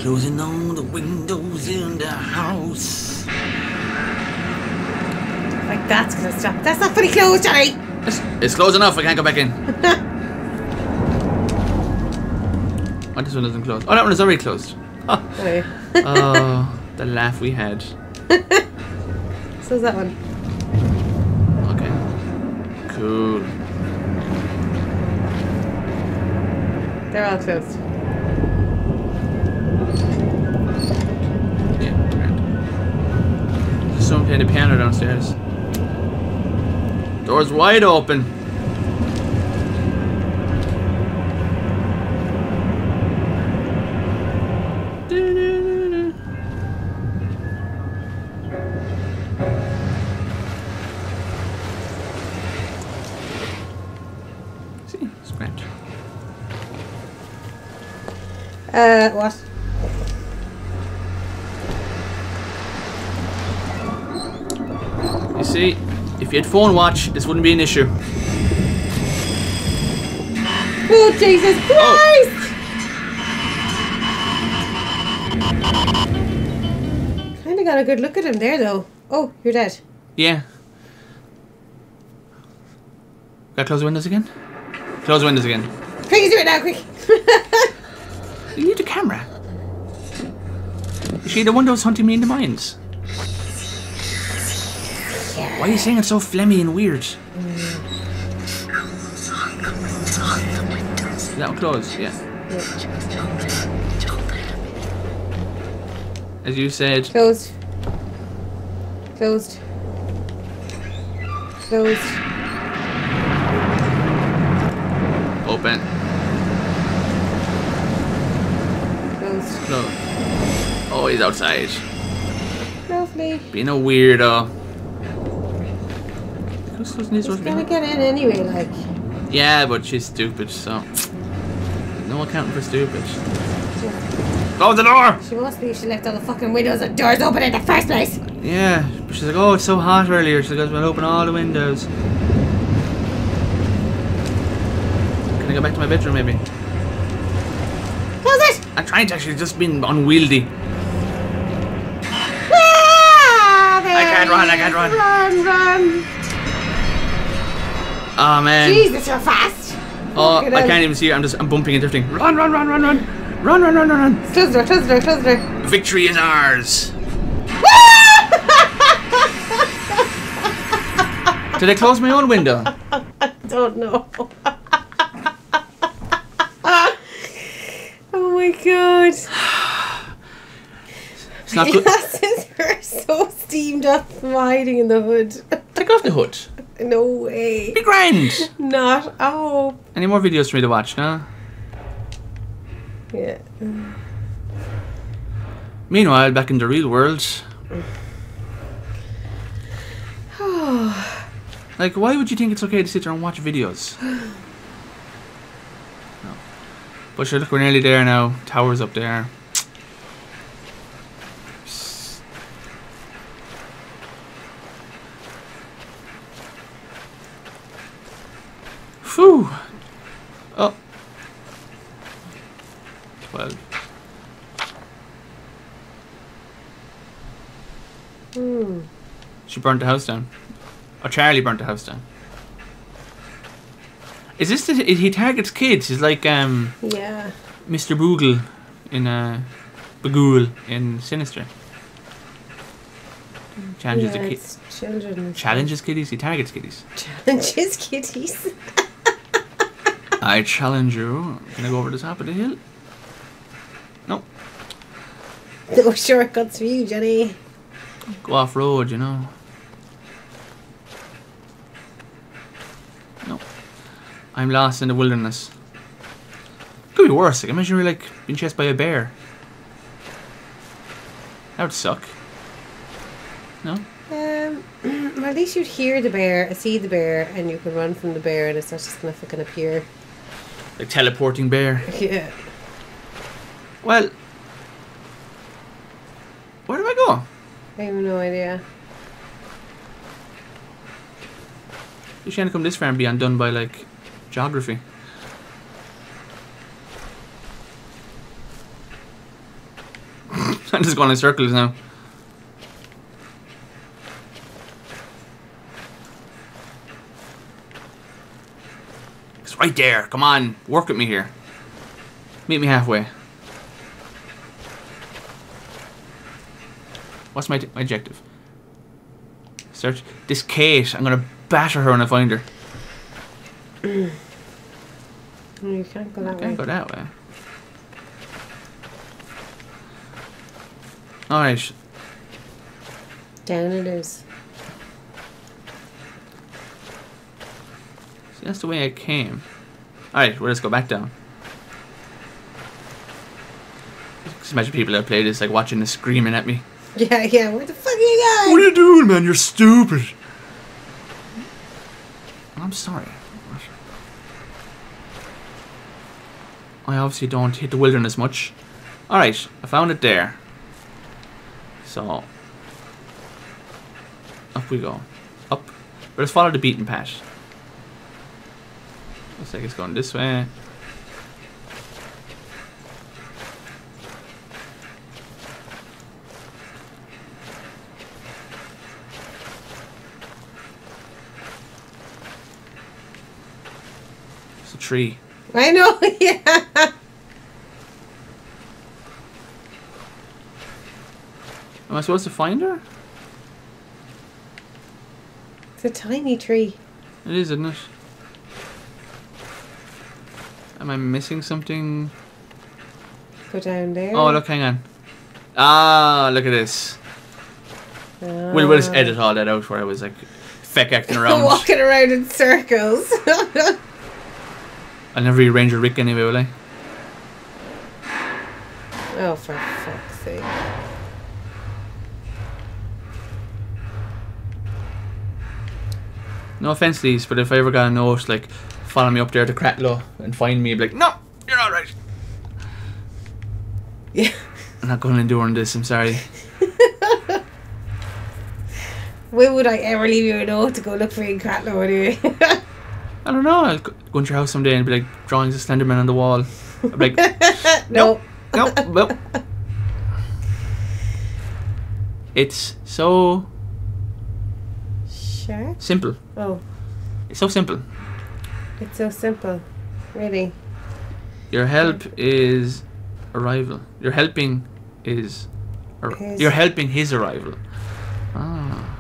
Closing all the windows in the house. Like that's gonna stop. That's not fully closed, Johnny. It's, it's close enough. I can't go back in. oh, this one isn't closed. Oh, that one is already closed. Okay. oh, the laugh we had. so is that one. Okay. Cool. They're all closed. Yeah, grand. There's someone playing the piano downstairs. Door's wide open. See, it's grand. Uh, what? You see, if you had PhoneWatch, this wouldn't be an issue. Oh Jesus oh. Christ! Kind of got a good look at him there, though. Oh, you're dead. Yeah. Gotta close the windows again? Close the windows again. Please do it now, quick. You need a camera. You see, the windows hunting me in the mines. Why are you saying it's so phlegmy and weird? That one closed, yeah. As you said, Closed. Closed. Closed. open. Closed. Close. Oh, he's outside. Lovely. Being a weirdo. Who's supposed to She's gonna get in anyway, like. Yeah, but she's stupid, so. No accounting for stupid. Close the door! She must be. She left all the fucking windows and doors open in the first place. Yeah, but she's like, oh, it's so hot earlier. She goes, we'll open all the windows. Can I go back to my bedroom, maybe? Close it! I'm trying to actually just been unwieldy. Ah, I can't run, I can't run. Run, run. Oh, man. Jesus, you're fast. Oh, I can't even see her. I'm just, I'm bumping and drifting. Run, run, run, run, run. Run, run, run, run, run. Close the door, close door, close door. Victory is ours. Did I close my own window? I don't know. oh my god. It's not good. Glasses are so steamed up from hiding in the hood. Take off the hood. No way. Be grand. Not. Oh. Any more videos for me to watch now? Yeah. Meanwhile, back in the real world, like, why would you think it's okay to sit there and watch videos? No. But sure, look, we're nearly there now. Towers up there. Phew. Oh. Twelve. Hmm. She burnt the house down. Or Charlie burnt the house down. Is this the, he targets kids? He's like um Yeah. Mr. Boogle in uh Bughuul in Sinister. Challenges yeah, the kids. challenges kiddies, he targets kiddies. Challenges kitties. I challenge you. Can I go over the top of the hill? No. no shortcuts for you, Jenny. Go off road, you know. No. I'm lost in the wilderness. Could be worse. Like, imagine you're like being chased by a bear. That would suck. No? Um, well, at least you'd hear the bear, see the bear, and you can run from the bear, and it's not just gonna fucking appear. Like teleporting bear. Yeah. Well. Where do I go? I have no idea. You can't come this far and be undone by like geography. I'm just going in circles now. It's right there. Come on, work with me here. Meet me halfway. What's my, my objective? Search this Kate. I'm gonna batter her when I find her. No, you can't go that Can't way. go that way. Alright. Down it is. See, that's the way I came. Alright, we'll just go back down. Just imagine people that play this like watching this screaming at me. Yeah, yeah. Where the fuck are you What are you doing, man? You're stupid. I'm sorry. I obviously don't hit the wilderness much. Alright, I found it there. So. Up we go. Up. Let's follow the beaten path. Looks like it's going this way. It's a tree. I know, yeah. Am I supposed to find her? It's a tiny tree. It is, isn't it? Am I missing something? Go down there. Oh, look, hang on. Ah, look at this. We'll, we'll just edit all that out where I was like feck acting around. Walking around in circles. I'll never be Ranger Rick anyway, will I? oh, for fuck's sake. No offense, these, but if I ever got a note, like, follow me up there to Cratloe and find me, be like, no, you're alright. Yeah. I'm not going to endure this, I'm sorry. Where would I ever leave you a note to go look for you in Cratloe anyway? I don't know, I'll go into your house someday and be like, drawings of Slenderman on the wall. Be like, no. no, no. It's so Sure. simple. Oh, It's so simple. It's so simple. Really. Your help is arrival. Your helping is. His. You're helping his arrival. Ah.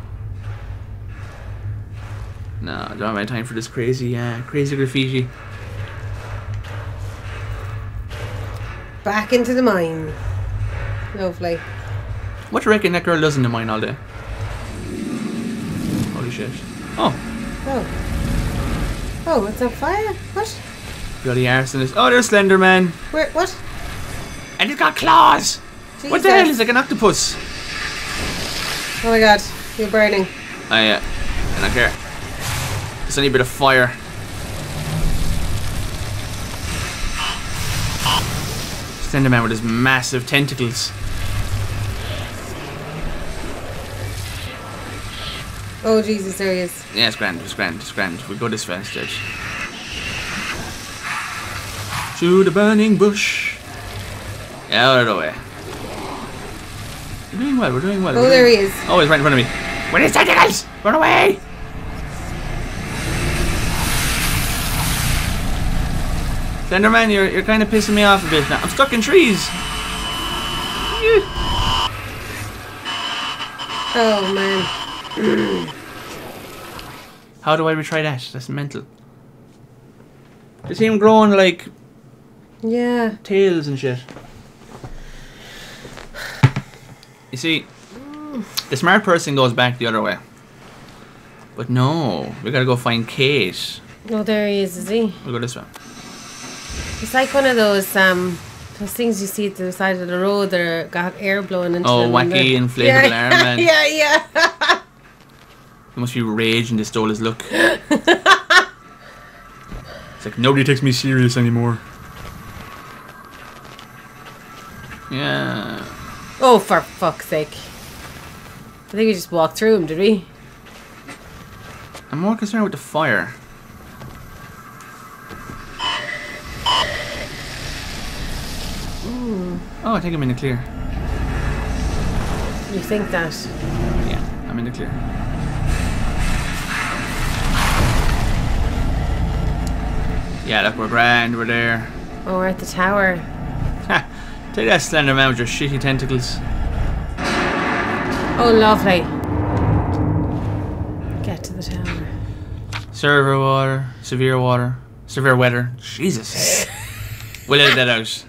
No, I don't have any time for this crazy, uh, crazy graffiti. Back into the mine. Lovely. What do you reckon that girl does in the mine all day? Holy shit. Oh, Oh. Oh, it's on fire? What? bloody arsonist. Oh, there's Slenderman. Where? What? And he's got claws! What the hell? He's like an octopus. Oh my god, you're burning. Oh yeah, I don't care. Just any bit of fire. Slenderman with his massive tentacles. Oh Jesus, there he is. Yeah, it's grand, it's grand, it's grand. We'll go this way instead. To the burning bush. Yeah, out of the way. We're doing well, we're doing well. Oh, there he is. Oh, he's right in front of me. With his tentacles! Run away! Slenderman, you're, you're kind of pissing me off a bit now. I'm stuck in trees. Yeah. Oh man. How do I retry that? That's mental. You see him growing like Yeah. tails and shit. You see, the smart person goes back the other way. But no, we gotta go find Kate. Oh, there he is. Is he? We'll go this way. It's like one of those um those things you see at the side of the road that are, got air blowing into Oh, them. and wacky they're- inflatable yeah, arm man. Yeah, yeah. He must be raging they stole his look. it's like nobody takes me serious anymore. Yeah. oh, for fuck's sake. I think we just walked through him, did we? I'm more concerned with the fire. Oh, I think I'm in the clear. You think that? Yeah, I'm in the clear. Yeah, look, we're grand, we're there. Oh, we're at the tower. Ha! Take that slender man with your shitty tentacles. Oh, lovely. Get to the tower. Server water, severe water, severe weather. Jesus. we'll edit that out.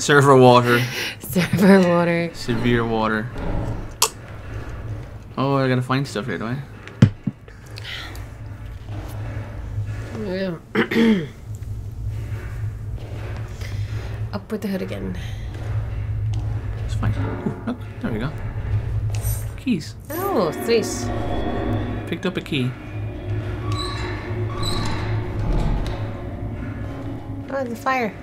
Server water, Server water. severe water. Oh, I gotta find stuff here, do I? Yeah. Up with the hood again. It's fine. Ooh, look, there we go. Keys. Oh, sweet. Picked up a key. Oh, the fire.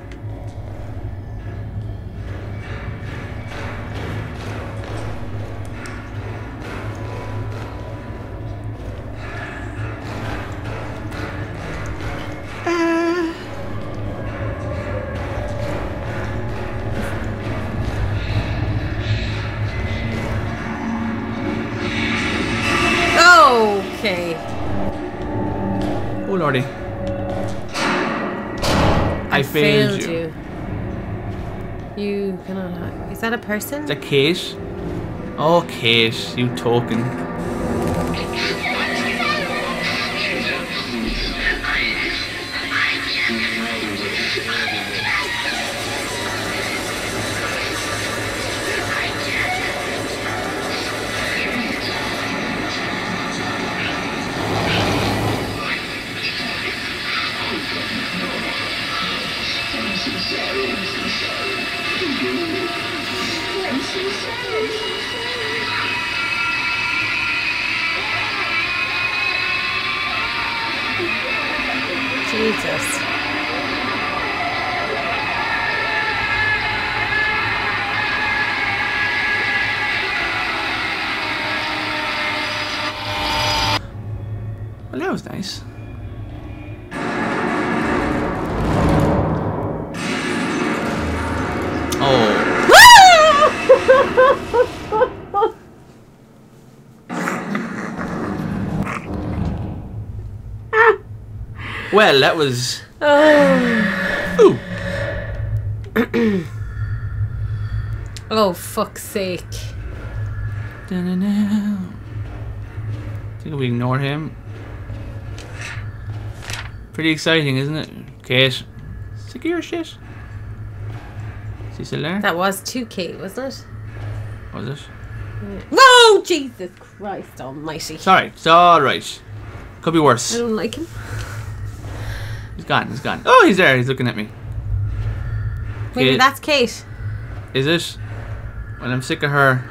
That a person? Is that Kate? Oh, Kate, you token. Was nice. Oh, well, that was. Oh. Ooh. Oh, fuck's sake. Da-na-na. Think we ignore him. Pretty exciting, isn't it? Kate. Secure shit. Is he still there? That was 2K, wasn't it? Was it? Whoa! Jesus Christ almighty. Sorry, it's alright. Could be worse. I don't like him. He's gone, he's gone. Oh, he's there, he's looking at me. Maybe Kate. that's Kate. Is it? Well, I'm sick of her.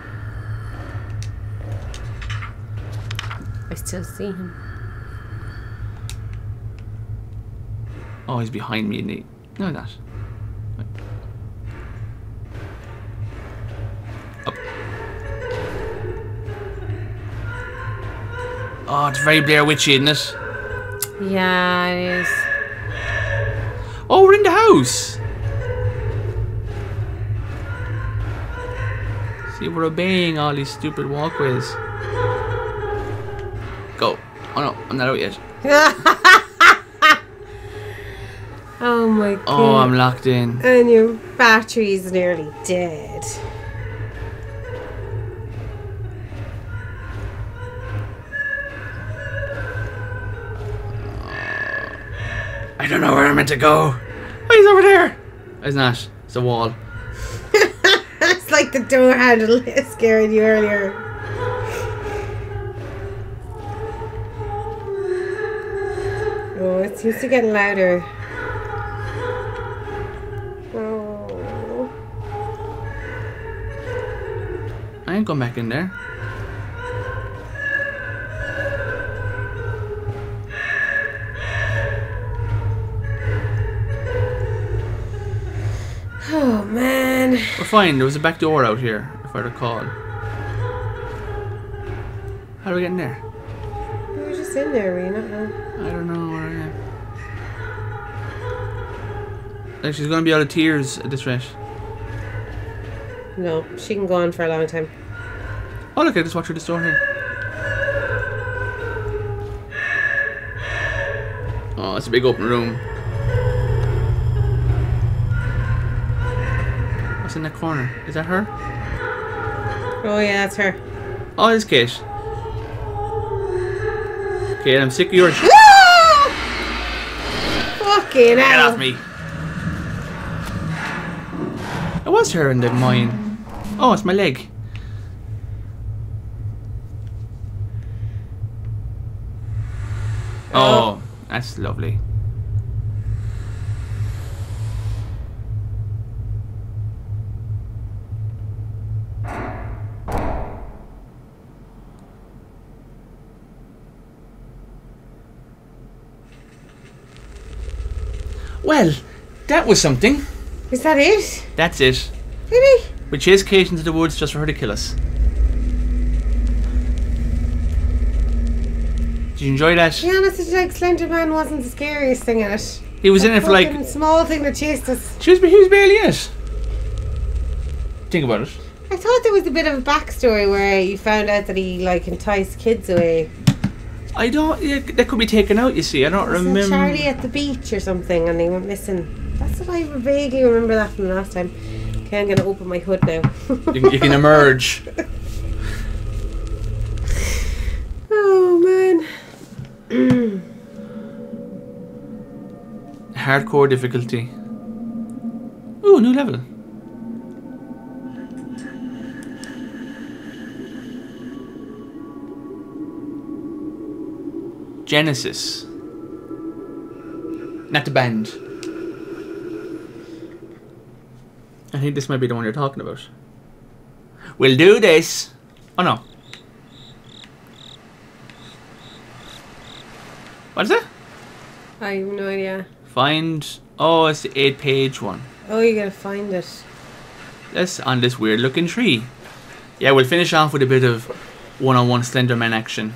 I still see him. Oh, he's behind me, isn't he? No, he's not. Wait. Up. Oh, it's very Blair Witchy, isn't it? Yeah, it is. Oh, we're in the house. See, we're obeying all these stupid walkways. Go. Oh no, I'm not out yet. oh my god. Oh, I'm locked in. And your battery's nearly dead. I don't know where I'm meant to go. Oh, he's over there. It's not. It's a wall. It's like the door handle scared you earlier. Oh, it seems to get louder. I ain't going back in there. Oh man. We're fine. There was a back door out here, if I recall. How do we get in there? You were just in there, were you not? No. I don't know where I am. Like she's gonna be out of tears at this rate. No, she can go on for a long time. Oh look, I just walked through this door here. Oh, it's a big open room. What's in that corner? Is that her? Oh yeah, that's her. Oh, it's Kate. Kate, I'm sick of your shit. Fucking Get hell. off me. It was her in the mine. Oh, it's my leg. Oh, that's lovely. Well, that was something. Is that it? That's it. Really? We chased Kate into the woods just for her to kill us. Did you enjoy that? To be honest, it's like Slender Man wasn't the scariest thing in it. He was in it for like. Small thing that chased us. She was, he was barely in it. Think about it. I thought there was a bit of a backstory where you found out that he like enticed kids away. I don't. Yeah, that could be taken out. You see, I don't Wasn't remember. Charlie at the beach or something, and they went missing. That's what I vaguely remember that from the last time. Okay, I'm gonna open my hood now. You you can emerge. Hardcore difficulty. Ooh, new level. Genesis. Not the band. I think this might be the one you're talking about. We'll do this. Oh no. What is it? I have no idea. Find. Oh, it's the eight page one. Oh, you gotta find it. That's on this weird looking tree. Yeah, we'll finish off with a bit of one on one Slenderman action.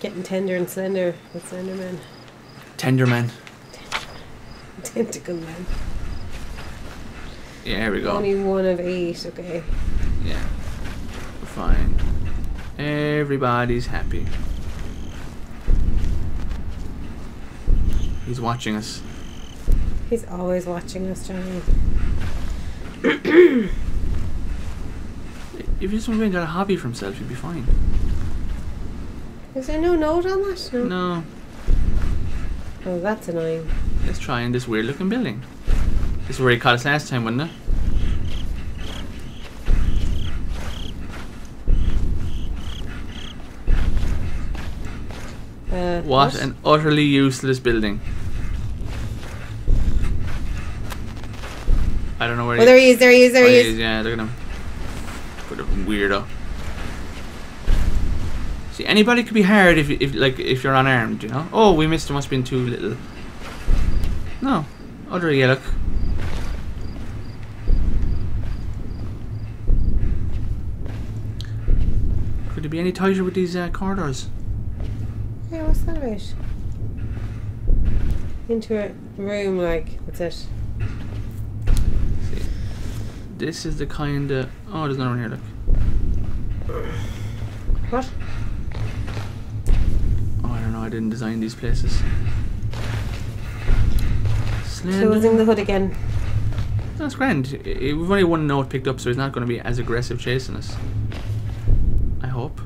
Getting tender and slender with Slenderman. Tenderman. Tentacle man. Yeah, here we go. Only one of eight, okay. Yeah. Fine. Everybody's happy. He's watching us. He's always watching us, Johnny. If he just went and got a hobby for himself, he'd be fine. Is there no note on that? No. No, Oh, that's annoying. let's try in this weird looking building. This is where he caught us last time, wasn't it? Uh, What an utterly useless building. I don't know where Oh, there he is, there he is, there oh, he he is. Yeah, look at him. What a weirdo. See, anybody could be hard if, if like if you're unarmed, you know. Oh, we missed. There must have been too little. No, other yeah, look. Could it be any tighter with these uh, corridors? Yeah, what's that about? Into a room, like, what's it? This is the kind of. Oh, there's another one here. Look. What? Oh, I don't know. I didn't design these places. Closing the hood again. That's grand. We've only one note picked up, so he's not going to be as aggressive chasing us. I hope.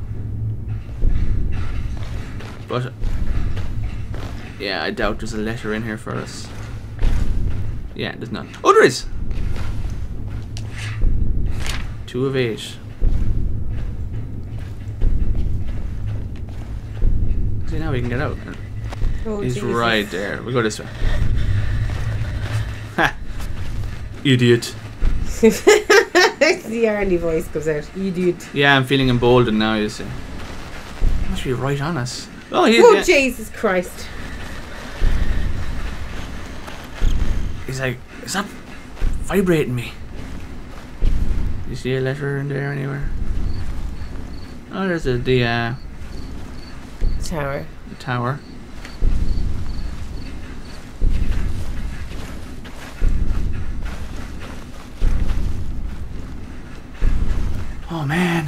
But yeah, I doubt there's a letter in here for us. Yeah, there's not. Oh, there is. Two of eight. See now we can get out. Oh, He's Jesus. right there. We go this way. Ha! Idiot. the R&D voice comes out. Idiot. Yeah, I'm feeling emboldened now, you see. He must be right on us. Oh, he's, Oh, yeah. Jesus Christ. he's like, is that vibrating me. See a letter in there anywhere? Oh, there's a, the, uh, Tower. the tower. Oh man.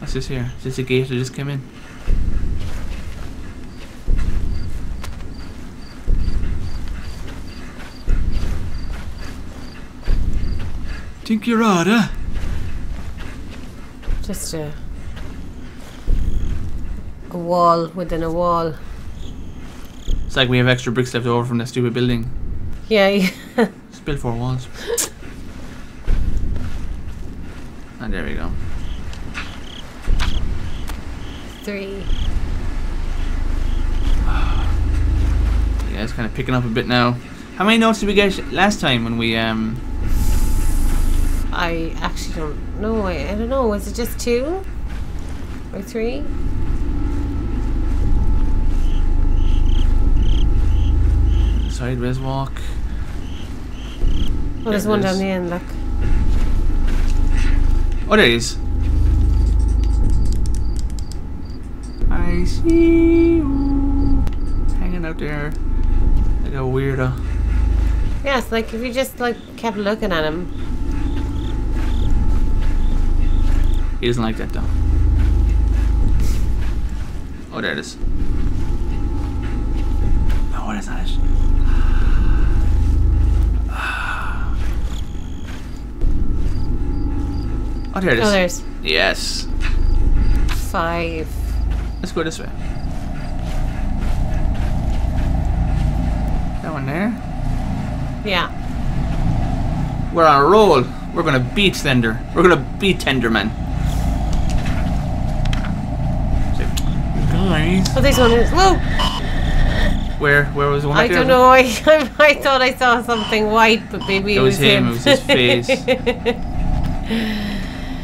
What's this here? Is this a gate that just came in? Think you're odd, huh? Just a... A wall within a wall. It's like we have extra bricks left over from that stupid building. Yeah, yeah. Just build four walls. And there we go. Three. Yeah, it's kind of picking up a bit now. How many notes did we get last time when we um? I actually don't know. I, I don't know. Was it just two? Or three? Sideways walk. Oh, there's There one down the end, look. Oh, there he. I see you hanging out there like a weirdo. Yes, like if you just like kept looking at him. He doesn't like that though. Oh, there it is. Oh, what is that? Oh, there it is. Oh, there's Yes. five. Let's go this way. That one there. Yeah. We're on a roll. We're gonna beat Tender. We're gonna beat Tenderman. So, Oh, this one. Whoa! Where where was the one? I don't know. I, I thought I saw something white, but maybe it, It was him, it was his face.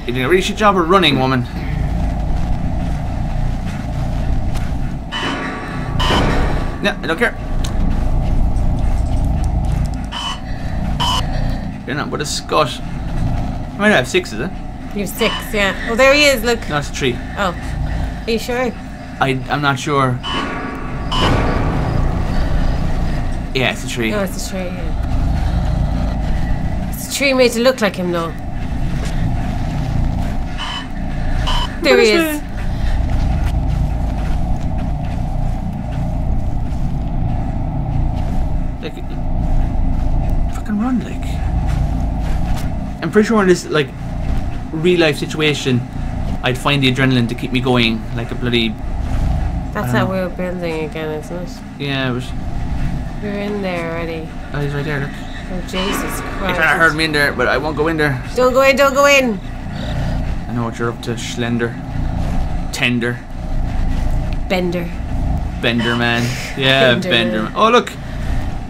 You did a really shit job of running, woman. No, I don't care. You're not but a Scot. I might have six, is it? Eh? You're six, yeah. Oh, there he is. Look. No, it's a tree. Oh, are you sure? I, I'm not sure. Yeah, it's a tree. No, it's a tree. Yeah. It's a tree made to look like him, though. There he is. Like, fucking run, like. I'm pretty sure in this, like, real life situation, I'd find the adrenaline to keep me going, like a bloody. That's I how don't we were building again, isn't it? Yeah, it was. We're in there already. Oh, he's right there, look. Oh, Jesus Christ. He trying to hurt me in there, but I won't go in there. Don't go in, don't go in. I know what you're up to, Schlender. Tender. Bender. Bender man. Yeah, Bender Bender. man. Oh, look!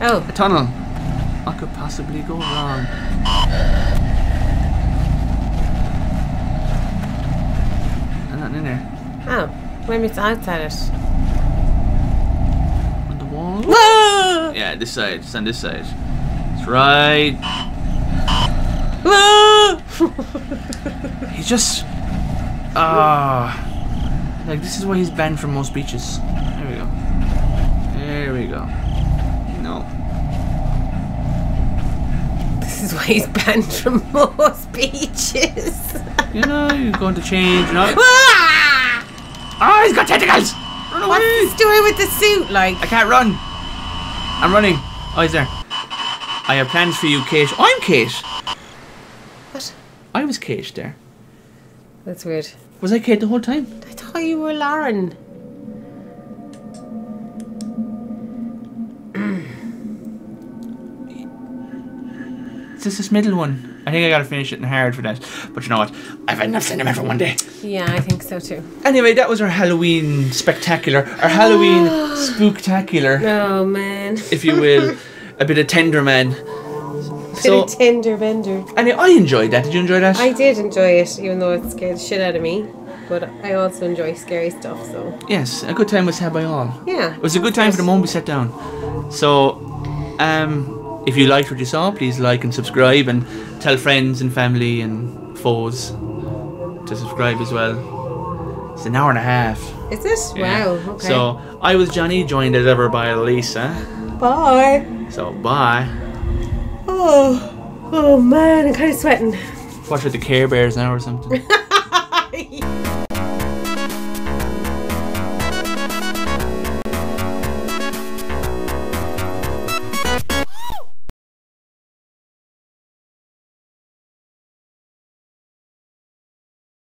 Oh, A tunnel. What could possibly go wrong? There's nothing in there. oh. Maybe it's outside it. On the wall? Whoa! Yeah, this side. It's on this side. It's right. He's just. Ah. like, this is why he's banned from most beaches. There we go. There we go. No. this is why he's banned from most beaches. You know, you're going to change. No. Ah! Oh, he's got tentacles! Run What's away! the story with the suit like? I can't run. I'm running. Oh, he's there. I have plans for you, Kate. I'm Kate. What? I was Kate there. That's weird. Was I Kate the whole time? I thought you were Lauren. Just this middle one. I think I gotta finish it in hard for that. But you know what? I've had enough cinema for one day. Yeah, I think so too. Anyway, that was our Halloween spectacular, our Halloween spooktacular, Oh man. if you will. A bit of Tenderman. Bit So, of tender bender. and I enjoyed that. Did you enjoy that? I did enjoy it, even though it scared the shit out of me. But I also enjoy scary stuff, so yes, a good time was had by all. yeah. It was a good time for the moment we sat down. So, um, if you liked what you saw, please like and subscribe and tell friends and family and foes to subscribe as well. It's an hour and a half. Is this? Yeah. Wow. Okay. So, I was Johnny, joined as ever by Lisa. bye. So, bye. Oh. Oh man, I'm kind of sweating. Watch with the Care Bears now or something.